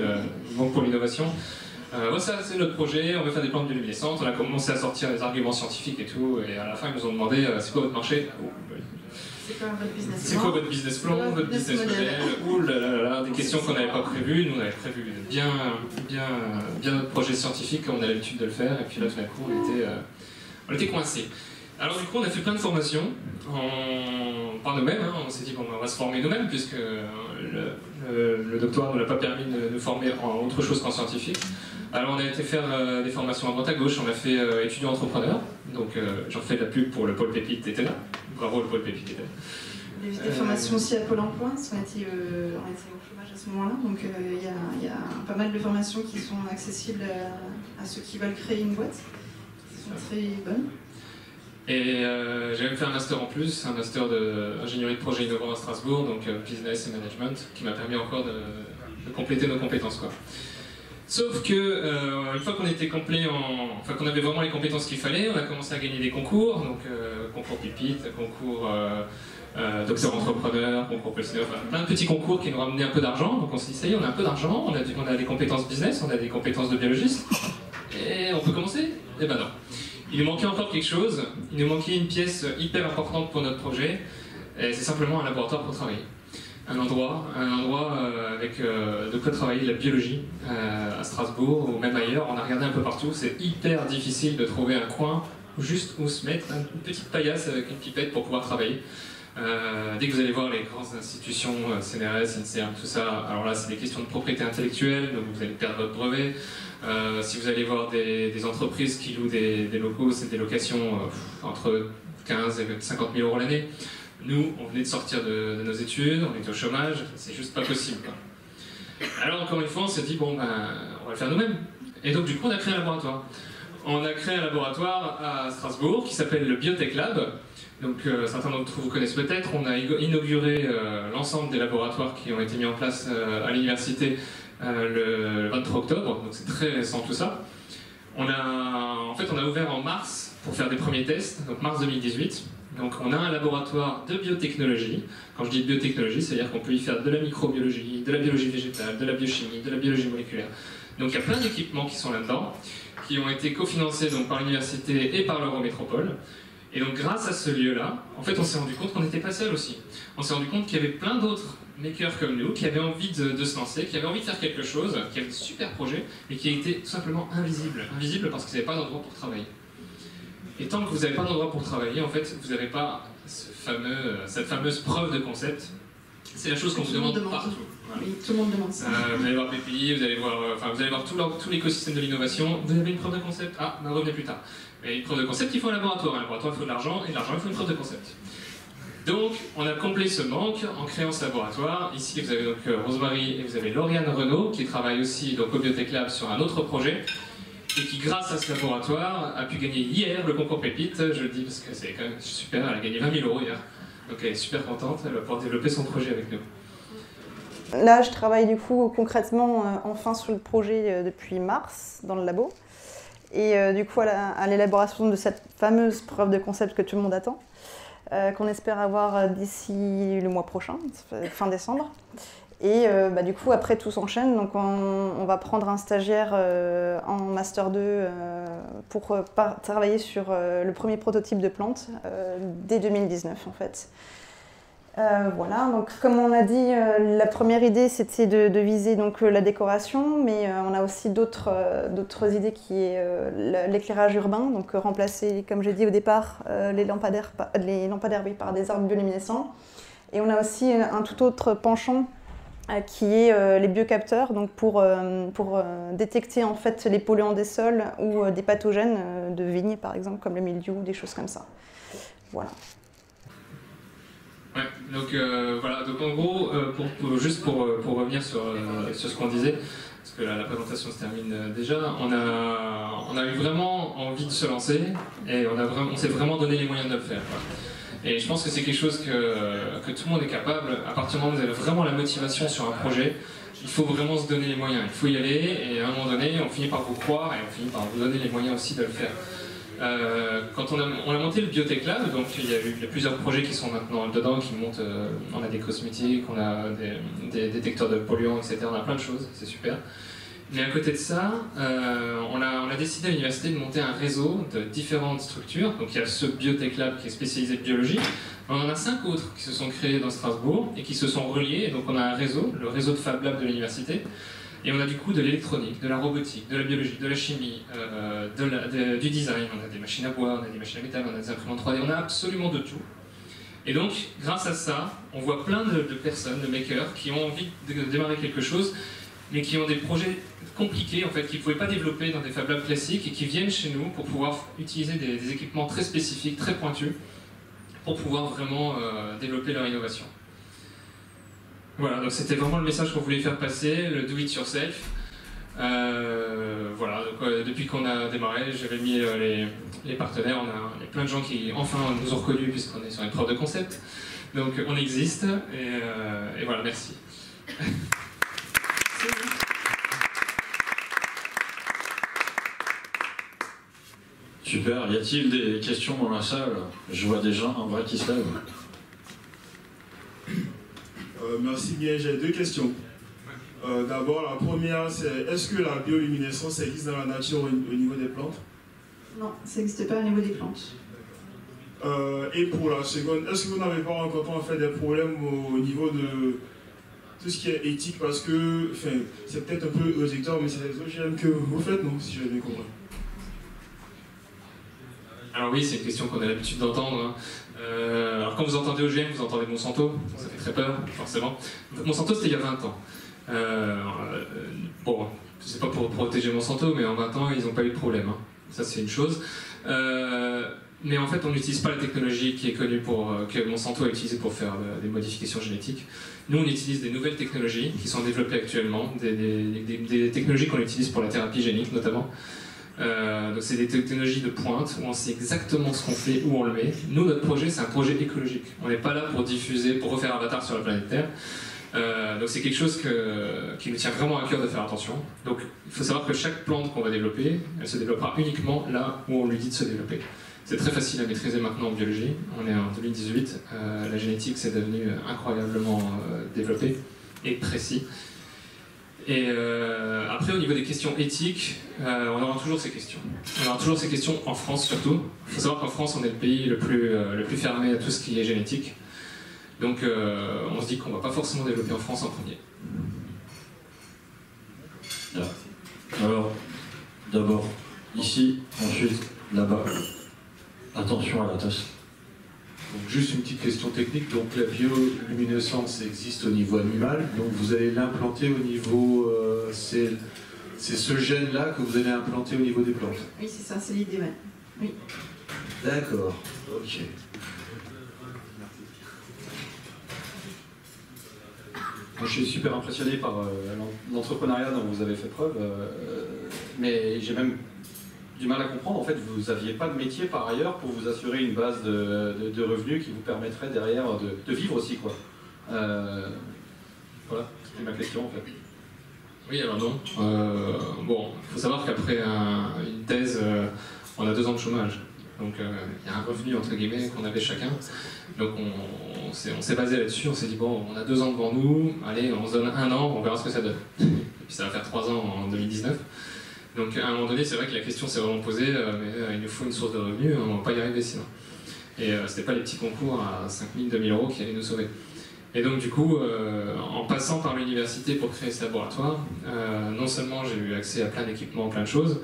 S3: Banque pour l'innovation, euh, ça c'est notre projet, on veut faire des plantes bioluminescentes, on a commencé à sortir des arguments scientifiques et tout, et à la fin ils nous ont demandé euh, c'est quoi votre marché?
S15: C'est quoi votre business plan
S3: C'est quoi votre business plan, votre business model? Ouh là là là, des questions qu'on n'avait pas prévues, nous on avait prévu bien, bien, bien notre projet scientifique comme on a l'habitude de le faire, et puis là tout d'un coup on était, euh, on était coincés. Alors du coup on a fait plein de formations, par nous-mêmes, hein. on s'est dit bon on va se former nous-mêmes puisque le, le, doctorat ne l'a pas permis de nous former en autre chose qu'en scientifique. Alors on a été faire euh, des formations à droite à gauche, on a fait euh, étudiant entrepreneur, donc euh, j'en fais de la pub pour le pôle Pépite d'Etena. Bravo le pôle Pépite d'Etena.
S15: On a des formations aussi à Pôle emploi, parce qu'on était, on était au chômage à ce moment-là, donc il y, a pas mal de formations qui sont accessibles à, ceux qui veulent créer une boîte, qui sont très bonnes.
S3: Et j'ai même fait un master en plus, un master d'ingénierie de, projet innovant à Strasbourg, donc business et management, qui m'a permis encore de, de, compléter nos compétences. Quoi. Sauf que euh, une fois qu'on était complet, en... enfin qu'on avait vraiment les compétences qu'il fallait, on a commencé à gagner des concours, donc euh, concours Pipite, concours euh, Docteur Entrepreneur, concours Pulsine, enfin plein de petits concours qui nous ramenaient un peu d'argent. Donc on s'est dit ça y est, on a un peu d'argent, on a, on a des compétences business, on a des compétences de biologiste, et on peut commencer? Eh ben non. Il nous manquait encore quelque chose, il nous manquait une pièce hyper importante pour notre projet, et c'est simplement un laboratoire pour travailler un endroit, un endroit euh, avec euh, de quoi travailler la biologie euh, à Strasbourg ou même ailleurs. On a regardé un peu partout, c'est hyper difficile de trouver un coin juste où se mettre, une petite paillasse avec une pipette pour pouvoir travailler. dès que vous allez voir les grandes institutions, CNRS, INSERM, tout ça, alors là c'est des questions de propriété intellectuelle, donc vous allez perdre votre brevet. si vous allez voir des, entreprises qui louent des, locaux, c'est des locations entre 15 et 50 000 euros l'année. Nous, on venait de sortir de, nos études, on était au chômage, c'est juste pas possible. Alors encore une fois, on s'est dit, bon, ben, on va le faire nous-mêmes. Et donc du coup, on a créé un laboratoire. on a créé un laboratoire à Strasbourg qui s'appelle le Biotech Lab. Donc euh, certains d'entre vous connaissent peut-être, on a inauguré euh, l'ensemble des laboratoires qui ont été mis en place euh, à l'université le 23 octobre, donc c'est très récent tout ça. On a, en fait, on a ouvert en mars pour faire des premiers tests, donc mars 2018. Donc on a un laboratoire de biotechnologie. Quand je dis biotechnologie, c'est-à-dire qu'on peut y faire de la microbiologie, de la biologie végétale, de la biochimie, de la biologie moléculaire. Donc il y a plein d'équipements qui sont là-dedans, qui ont été cofinancés donc, par l'université et par l'Eurométropole. Et donc grâce à ce lieu-là, en fait on s'est rendu compte qu'on n'était pas seul aussi. On s'est rendu compte qu'il y avait plein d'autres makers comme nous qui avaient envie de, se lancer, qui avaient envie de faire quelque chose, qui avaient de super projets, mais qui étaient tout simplement invisibles. Invisibles parce qu'ils n'avaient pas d'endroit pour travailler. Et tant que vous n'avez pas d'endroit pour travailler, en fait, vous n'avez pas ce fameux, cette fameuse preuve de concept. C'est la chose qu'on vous demande, partout.
S12: Oui, tout le monde demande ça.
S3: Euh, vous allez voir PPI, vous allez voir, euh, enfin, vous allez voir tout, tout l'écosystème de l'innovation. Vous avez une preuve de concept? Ah, ben revenez plus tard. Mais une preuve de concept, il faut un laboratoire. Un laboratoire, il faut de l'argent, et de l'argent, il faut une preuve de concept. Donc, on a comblé ce manque en créant ce laboratoire. Ici, vous avez donc euh, Rosemary et vous avez Lauriane Renault qui travaille aussi donc, au Biotech Lab sur un autre projet et qui, grâce à ce laboratoire, a pu gagner hier le concours Pépite. Je le dis parce que c'est quand même super, elle a gagné 20 000 euros hier. Donc, elle est super contente, elle va pouvoir développer son projet avec nous.
S15: Là, je travaille du coup concrètement euh, enfin sur le projet euh, depuis mars dans le labo. Et euh, du coup, à l'élaboration de cette fameuse preuve de concept que tout le monde attend, qu'on espère avoir d'ici le mois prochain, fin décembre. Et bah, du coup, après, tout s'enchaîne. Donc, on, va prendre un stagiaire en Master 2 pour travailler sur le premier prototype de plante dès 2019, en fait. Euh, voilà, donc comme on a dit, euh, la première idée c'était de, viser donc euh, la décoration, mais on a aussi d'autres idées qui est l'éclairage urbain, donc remplacer, comme j'ai dit au départ, les lampadaires par des arbres bioluminescents. Et on a aussi un tout autre penchant qui est les biocapteurs, donc pour, pour détecter en fait les polluants des sols ou des pathogènes de vignes par exemple, comme le mildiou, des choses comme ça. Voilà.
S3: Donc euh, voilà, donc en gros, euh, juste pour, euh, pour, revenir sur, sur ce qu'on disait, parce que la, présentation se termine déjà, on a, on a eu vraiment envie de se lancer et on, on s'est vraiment donné les moyens de le faire. Et je pense que c'est quelque chose que, que, tout le monde est capable. À partir du moment où vous avez vraiment la motivation sur un projet, il faut vraiment se donner les moyens. Il faut y aller et à un moment donné, on finit par vous croire et on finit par vous donner les moyens aussi de le faire. Euh, quand on a, on a, monté le Biotech Lab, donc il y a eu plusieurs projets qui sont maintenant dedans, qui montent, euh, on a des cosmétiques, on a des, détecteurs de polluants, etc. On a plein de choses, c'est super. Mais à côté de ça, euh, on, a, décidé à l'université de monter un réseau de différentes structures. Donc il y a ce Biotech Lab qui est spécialisé de biologie. On en a cinq autres qui se sont créés dans Strasbourg et qui se sont reliés. donc on a un réseau, le réseau de Fab Lab de l'université, et on a du coup de l'électronique, de la robotique, de la biologie, de la chimie, euh, du design, on a des machines à bois, on a des machines à métal, on a des imprimantes 3D, on a absolument de tout. Et donc, grâce à ça, on voit plein de, personnes, de makers, qui ont envie de démarrer quelque chose, mais qui ont des projets compliqués, en fait, qu'ils ne pouvaient pas développer dans des Fab Labs classiques, et qui viennent chez nous pour pouvoir utiliser des, équipements très spécifiques, très pointus, pour pouvoir vraiment euh, développer leur innovation. Voilà, donc c'était vraiment le message qu'on voulait faire passer, le do it yourself. Euh, voilà, depuis qu'on a démarré, j'avais mis euh, les, partenaires, on a, il y a plein de gens qui enfin nous ont reconnus puisqu'on est sur une preuve de concept. Donc on existe euh, et voilà, merci. [LAUGHS]
S1: Super, y a-t-il des questions dans la salle? Je vois déjà un vrai qui se lève.
S13: Euh, merci bien, j'ai deux questions. Euh, d'abord, la première, c'est est-ce que la bioluminescence existe dans la nature au, niveau des plantes?
S12: Non, ça n'existe pas au niveau des plantes.
S13: Euh, et pour la seconde, est-ce que vous n'avez pas rencontré en fait des problèmes au, niveau de tout ce qui est éthique? Parce que, c'est peut-être un peu réducteur, mais c'est les OGM que vous faites, non Si j'ai bien compris.
S3: Alors oui, c'est une question qu'on a l'habitude d'entendre. Hein. Euh, alors quand vous entendez OGM, vous entendez Monsanto, ça fait très peur, forcément. Monsanto, c'était il y a 20 ans. Euh, bon, c'est pas pour protéger Monsanto, mais en 20 ans, ils n'ont pas eu de problème. Hein. Ça, c'est une chose. Euh, mais en fait, on n'utilise pas la technologie qui est connue pour, que Monsanto a utilisée pour faire des modifications génétiques. Nous, on utilise des nouvelles technologies qui sont développées actuellement, des technologies qu'on utilise pour la thérapie génique notamment. Euh, donc c'est des technologies de pointe où on sait exactement ce qu'on fait, où on le met. Nous, notre projet, c'est un projet écologique. On n'est pas là pour diffuser, pour refaire avatar sur la planète Terre. Euh, donc c'est quelque chose qui nous tient vraiment à cœur de faire attention. Donc il faut savoir que chaque plante qu'on va développer, elle se développera uniquement là où on lui dit de se développer. C'est très facile à maîtriser maintenant en biologie. On est en 2018. euh, la génétique c'est devenu incroyablement euh, développé et précis. Et euh, après, au niveau des questions éthiques, euh, on aura toujours ces questions. On aura toujours ces questions en France surtout. Il faut savoir qu'en France, on est le pays le plus, euh, le plus fermé à tout ce qui est génétique. Donc on se dit qu'on va pas forcément développer en France en premier.
S1: Alors, d'abord ici, ensuite là-bas. Attention à la tasse.
S16: Donc, juste une petite question technique. Donc la bioluminescence existe au niveau animal. Donc vous allez l'implanter au niveau. euh, c'est c'est ce gène-là que vous allez implanter au niveau des plantes.
S15: Oui, c'est ça, c'est l'idée, ouais. Oui.
S16: D'accord. Ok.
S4: Moi, je suis super impressionné par euh, l'en- l'entrepreneuriat dont vous avez fait preuve, euh, mais j'ai même du mal à comprendre. En fait, vous n'aviez pas de métier par ailleurs pour vous assurer une base de, revenus qui vous permettrait derrière de, vivre aussi, quoi. Euh, voilà, c'était ma question en fait.
S3: Oui, alors non. Euh, bon, il faut savoir qu'après un- une thèse, euh, on a deux ans de chômage. Donc il y a un revenu entre guillemets qu'on avait chacun. Donc on, on s'est basé là-dessus, on s'est dit bon, on a deux ans devant nous, allez, on se donne un an, on verra ce que ça donne. [LAUGHS] Et puis ça va faire trois ans en 2019. Donc à un moment donné, c'est vrai que la question s'est vraiment posée, euh, mais euh, il nous faut une source de revenus, on va pas y arriver sinon. Et euh, c'était pas les petits concours à 5000, 2000 euros qui allaient nous sauver. Et donc du coup, en passant par l'université pour créer ce laboratoire, non seulement j'ai eu accès à plein d'équipements, plein de choses,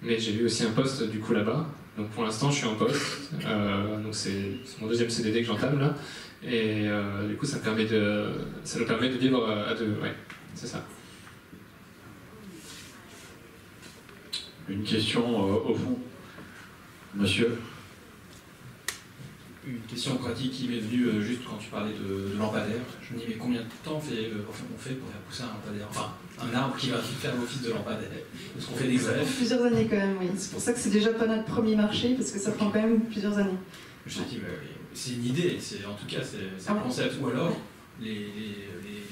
S3: mais j'ai eu aussi un poste du coup là-bas. Donc pour l'instant, je suis en poste. Donc c'est mon deuxième CDD que j'entame là. Et du coup, ça me permet de, ça nous permet de vivre à deux. Ouais, c'est ça.
S1: Une question euh, au fond. Monsieur
S4: Une question pratique qui m'est venue euh, juste quand tu parlais de, de lampadaire. Je me dis, mais combien de temps fait, euh, enfin, on fait pour faire pousser un lampadaire? Enfin, un arbre qui va [LAUGHS] faire l'office de lampadaire. Est-ce qu'on fait des
S15: Ça prend
S4: greffes
S15: plusieurs années quand même, oui. C'est pour ça que c'est déjà pas notre premier marché, parce que ça prend quand même plusieurs années.
S4: Je me dis, mais c'est une idée, c'est, en tout cas, c'est, c'est un
S15: Ah
S4: concept. Ou alors, les, les, les-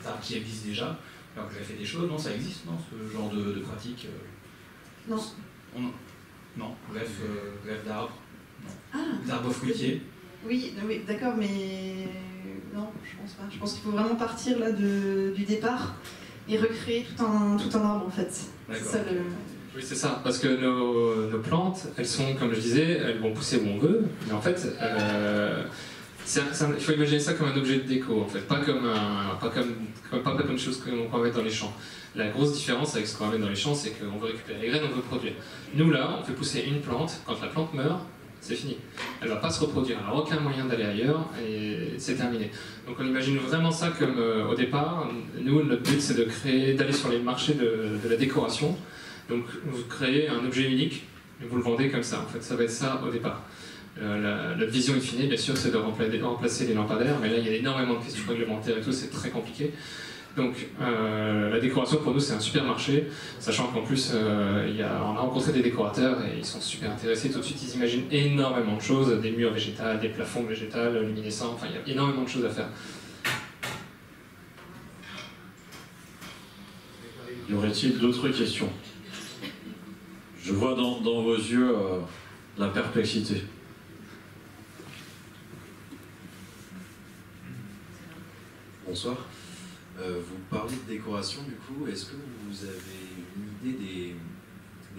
S4: les arbres qui existent déjà, alors que j'avais fait des choses, non, ça existe, non, ce genre de, de pratique euh,
S15: Non.
S4: on- Non, greffe, euh, greffe d'arbres, non.
S15: Ah.
S4: D'arbres fruitiers.
S15: Oui, oui d'accord, mais non, je pense pas. Je pense qu'il faut vraiment partir là de, du départ et recréer tout un, tout un arbre en fait. C'est
S3: D'accord.
S15: ça le.
S3: Oui, c'est ça, parce que nos, nos plantes, elles sont, comme je disais, elles vont pousser où on veut, mais en fait, euh, un- un- il faut imaginer ça comme un objet de déco, en fait, pas comme, un, pas comme, comme- pas comme une chose qu'on va mettre dans les champs. La grosse différence avec ce qu'on mettre dans les champs, c'est qu'on veut récupérer les graines, on veut produire. Nous, là, on fait pousser une plante, quand la plante meurt, c'est fini. Elle va pas se reproduire, elle n'a aucun moyen d'aller ailleurs, et c'est terminé. Donc on imagine vraiment ça comme, euh, au départ, nous, notre but, c'est de créer, d'aller sur les marchés de, la décoration, donc vous créez un objet unique et vous le vendez comme ça. En fait, ça va être ça au départ. Euh, la, vision in fine, bien sûr, c'est de remplacer les lampadaires, mais là il y a énormément de questions réglementaires et tout, c'est très compliqué. Donc euh, la décoration pour nous c'est un super marché, sachant qu'en plus euh, on a rencontré des décorateurs et ils sont super intéressés. Tout de suite ils imaginent énormément de choses, des murs végétaux, des plafonds végétaux, luminescents, enfin il y a énormément de choses à faire.
S1: Y aurait-il d'autres questions? Je vois dans, dans vos yeux euh, la perplexité.
S17: Bonsoir. Parlez de décoration du coup. Est-ce que vous avez une idée des,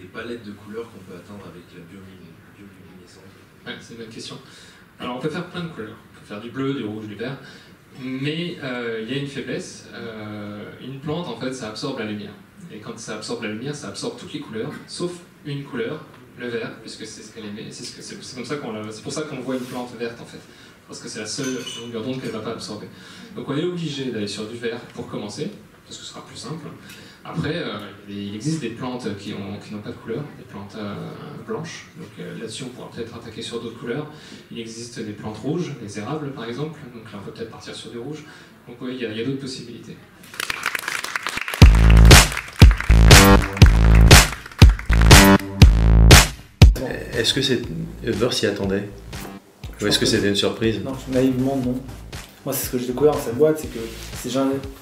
S17: des palettes de couleurs qu'on peut atteindre avec la biolumi- bioluminescence?
S3: Ouais, c'est une bonne question. Alors on peut faire plein de couleurs. On peut faire du bleu, du rouge, du vert. Mais euh, il y a une faiblesse. Euh, une plante, en fait, ça absorbe la lumière. Et quand ça absorbe la lumière, ça absorbe toutes les couleurs, sauf une couleur, le vert, puisque c'est ce qu'elle émet. C'est comme pour ça qu'on voit une plante verte, en fait. Parce que c'est la seule longueur d'onde qu'elle ne va pas absorber. Donc on est obligé d'aller sur du vert pour commencer, parce que ce sera plus simple. Après, euh, il existe des plantes qui ont- qui n'ont pas de couleur, des plantes euh, blanches. Donc euh, là-dessus, on pourra peut-être attaquer sur d'autres couleurs. Il existe des plantes rouges, les érables par exemple. Donc là, on peut peut-être partir sur du rouge. Donc oui, il y a, il y a d'autres possibilités.
S18: Est-ce que c'est Uber s'y attendait? Ou est-ce que c'était une surprise
S19: Non, naïvement non. Moi, c'est ce que j'ai découvert dans cette boîte, c'est que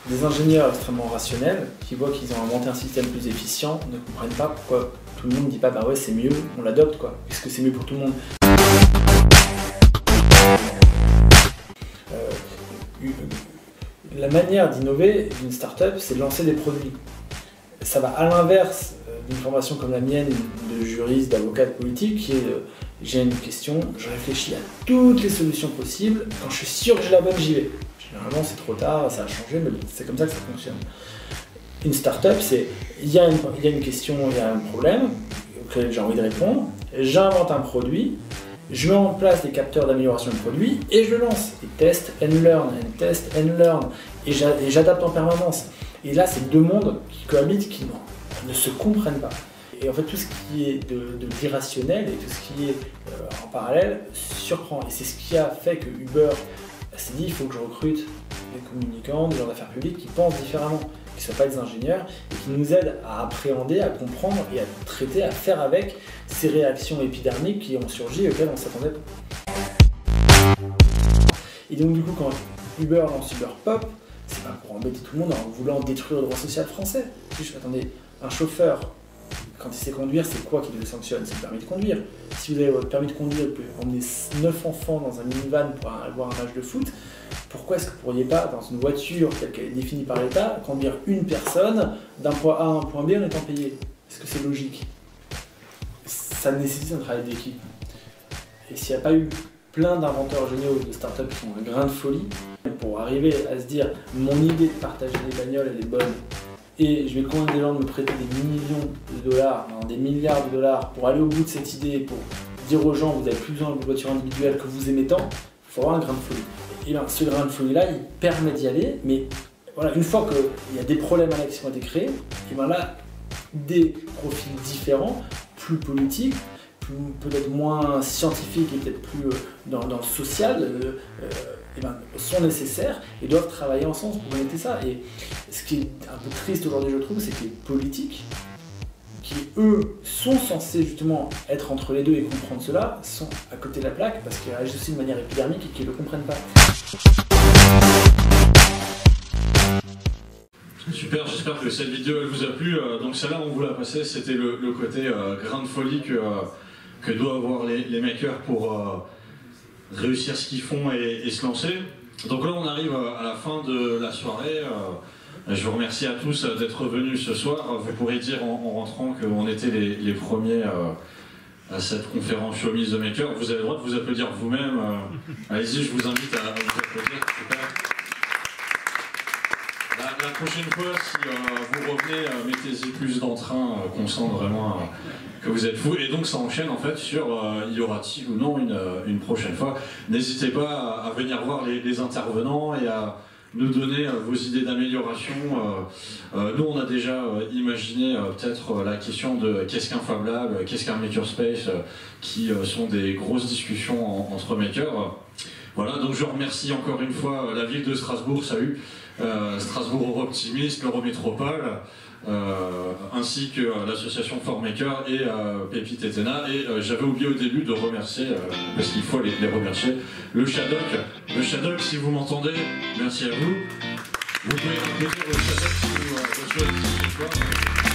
S19: des ingénieurs extrêmement rationnels qui voient qu'ils ont inventé un système plus efficient, ne comprennent pas pourquoi tout le monde ne dit pas bah ouais c'est mieux, on l'adopte quoi. Est-ce que c'est mieux pour tout le monde euh, La manière d'innover d'une startup, c'est de lancer des produits. Ça va à l'inverse euh, d'une formation comme la mienne de juriste, d'avocat, de politique, qui est euh, j'ai une question, je réfléchis à toutes les solutions possibles, quand je suis sûr que j'ai la bonne, j'y vais. Généralement, c'est trop tard, ça a changé, mais c'est comme ça que ça fonctionne. Une startup, c'est il y, a une, question, il y a un problème auquel j'ai envie de répondre, j'invente un produit, je mets en place des capteurs d'amélioration de produit et je lance. Et test and learn, and test and learn. Et j'adapte en permanence. Et là, c'est deux mondes qui cohabitent, qui ne se comprennent pas. Et en fait, tout ce qui est de, l'irrationnel et tout ce qui est euh, en parallèle surprend. Et c'est ce qui a fait que Uber s'est dit il faut que je recrute des communicants, des gens d'affaires publiques qui pensent différemment, qui ne soient pas des ingénieurs et qui nous aident à appréhender, à comprendre et à traiter, à faire avec ces réactions épidermiques qui ont surgi et auxquelles on ne s'attendait pas. Et donc, du coup, quand Uber lance Uber Pop, c'est pas pour embêter tout le monde en voulant détruire le droit social français. Je attendez, un chauffeur quand il sait conduire, c'est quoi qui le sanctionne? C'est le permis de conduire. Si vous avez votre permis de conduire, vous pouvez emmener 9 enfants dans un minivan pour avoir un match de foot, pourquoi est-ce que vous ne pourriez pas, dans une voiture telle qu'elle est définie par l'État, conduire une personne d'un point A à un point B en étant payé? Est-ce que c'est logique? Ça nécessite un travail d'équipe. Et s'il n'y a pas eu plein d'inventeurs géniaux de startups qui ont un grain de folie, pour arriver à se dire mon idée de partager les bagnoles elle est bonne et je vais convaincre des gens de me prêter des millions de dollars, des milliards de dollars pour aller au bout de cette idée, pour dire aux gens vous avez plus besoin de voiture individuelle que vous aimez tant, il faut avoir un grain de folie. Et bien, ce grain de folie-là, il permet d'y aller, mais voilà, une fois qu'il y a des problèmes à qui ont été créés, et bien là, des profils différents, plus politiques, peut-être moins scientifiques et peut-être plus euh, dans, le social, euh, euh, eh ben, sont nécessaires et doivent travailler ensemble pour éviter ça. Et ce qui est un peu triste aujourd'hui, je trouve, c'est que les politiques, qui eux sont censés justement être entre les deux et comprendre cela, sont à côté de la plaque parce qu'ils réagissent aussi de manière épidermique et qu'ils ne le comprennent pas.
S1: Super, j'espère que cette vidéo elle vous a plu. Euh, donc celle-là, on vous l'a passée, c'était le, côté euh, grain de folie que, euh, que doivent avoir les, les makers pour réussir ce qu'ils font et, se lancer. Donc là, on arrive à la fin de la soirée. Euh, je vous remercie à tous d'être venus ce soir. Vous pourrez dire en, rentrant qu'on était les, premiers euh, à cette conférence Showbiz the Maker. Vous avez le droit de vous applaudir vous-même. Euh, allez-y, je vous invite à, vous applaudir. La, prochaine fois, si vous revenez, mettez-y plus d'entrain, qu'on sent vraiment que vous êtes fou. Et donc ça enchaîne en fait sur euh, y aura-t-il ou non une, euh, une prochaine fois. N'hésitez pas à, venir voir les, intervenants et à nous donner euh, vos idées d'amélioration. nous, on a déjà imaginé peut-être la question de qu'est-ce qu'un Fab Lab, qu'est-ce qu'un Makerspace, qui sont des grosses discussions entre makers. Voilà, donc je remercie encore une fois la ville de Strasbourg, salut, Strasbourg Optimiste, l'Eurométropole. Euh, ainsi que euh, l'association Formmaker et euh, Pépite Etena. Et j'avais oublié au début de remercier, parce qu'il faut les, remercier, le Shadok. Le Shadok, si vous m'entendez, merci à vous. Vous pouvez applaudir le Shadok si vous, vous souhaitez.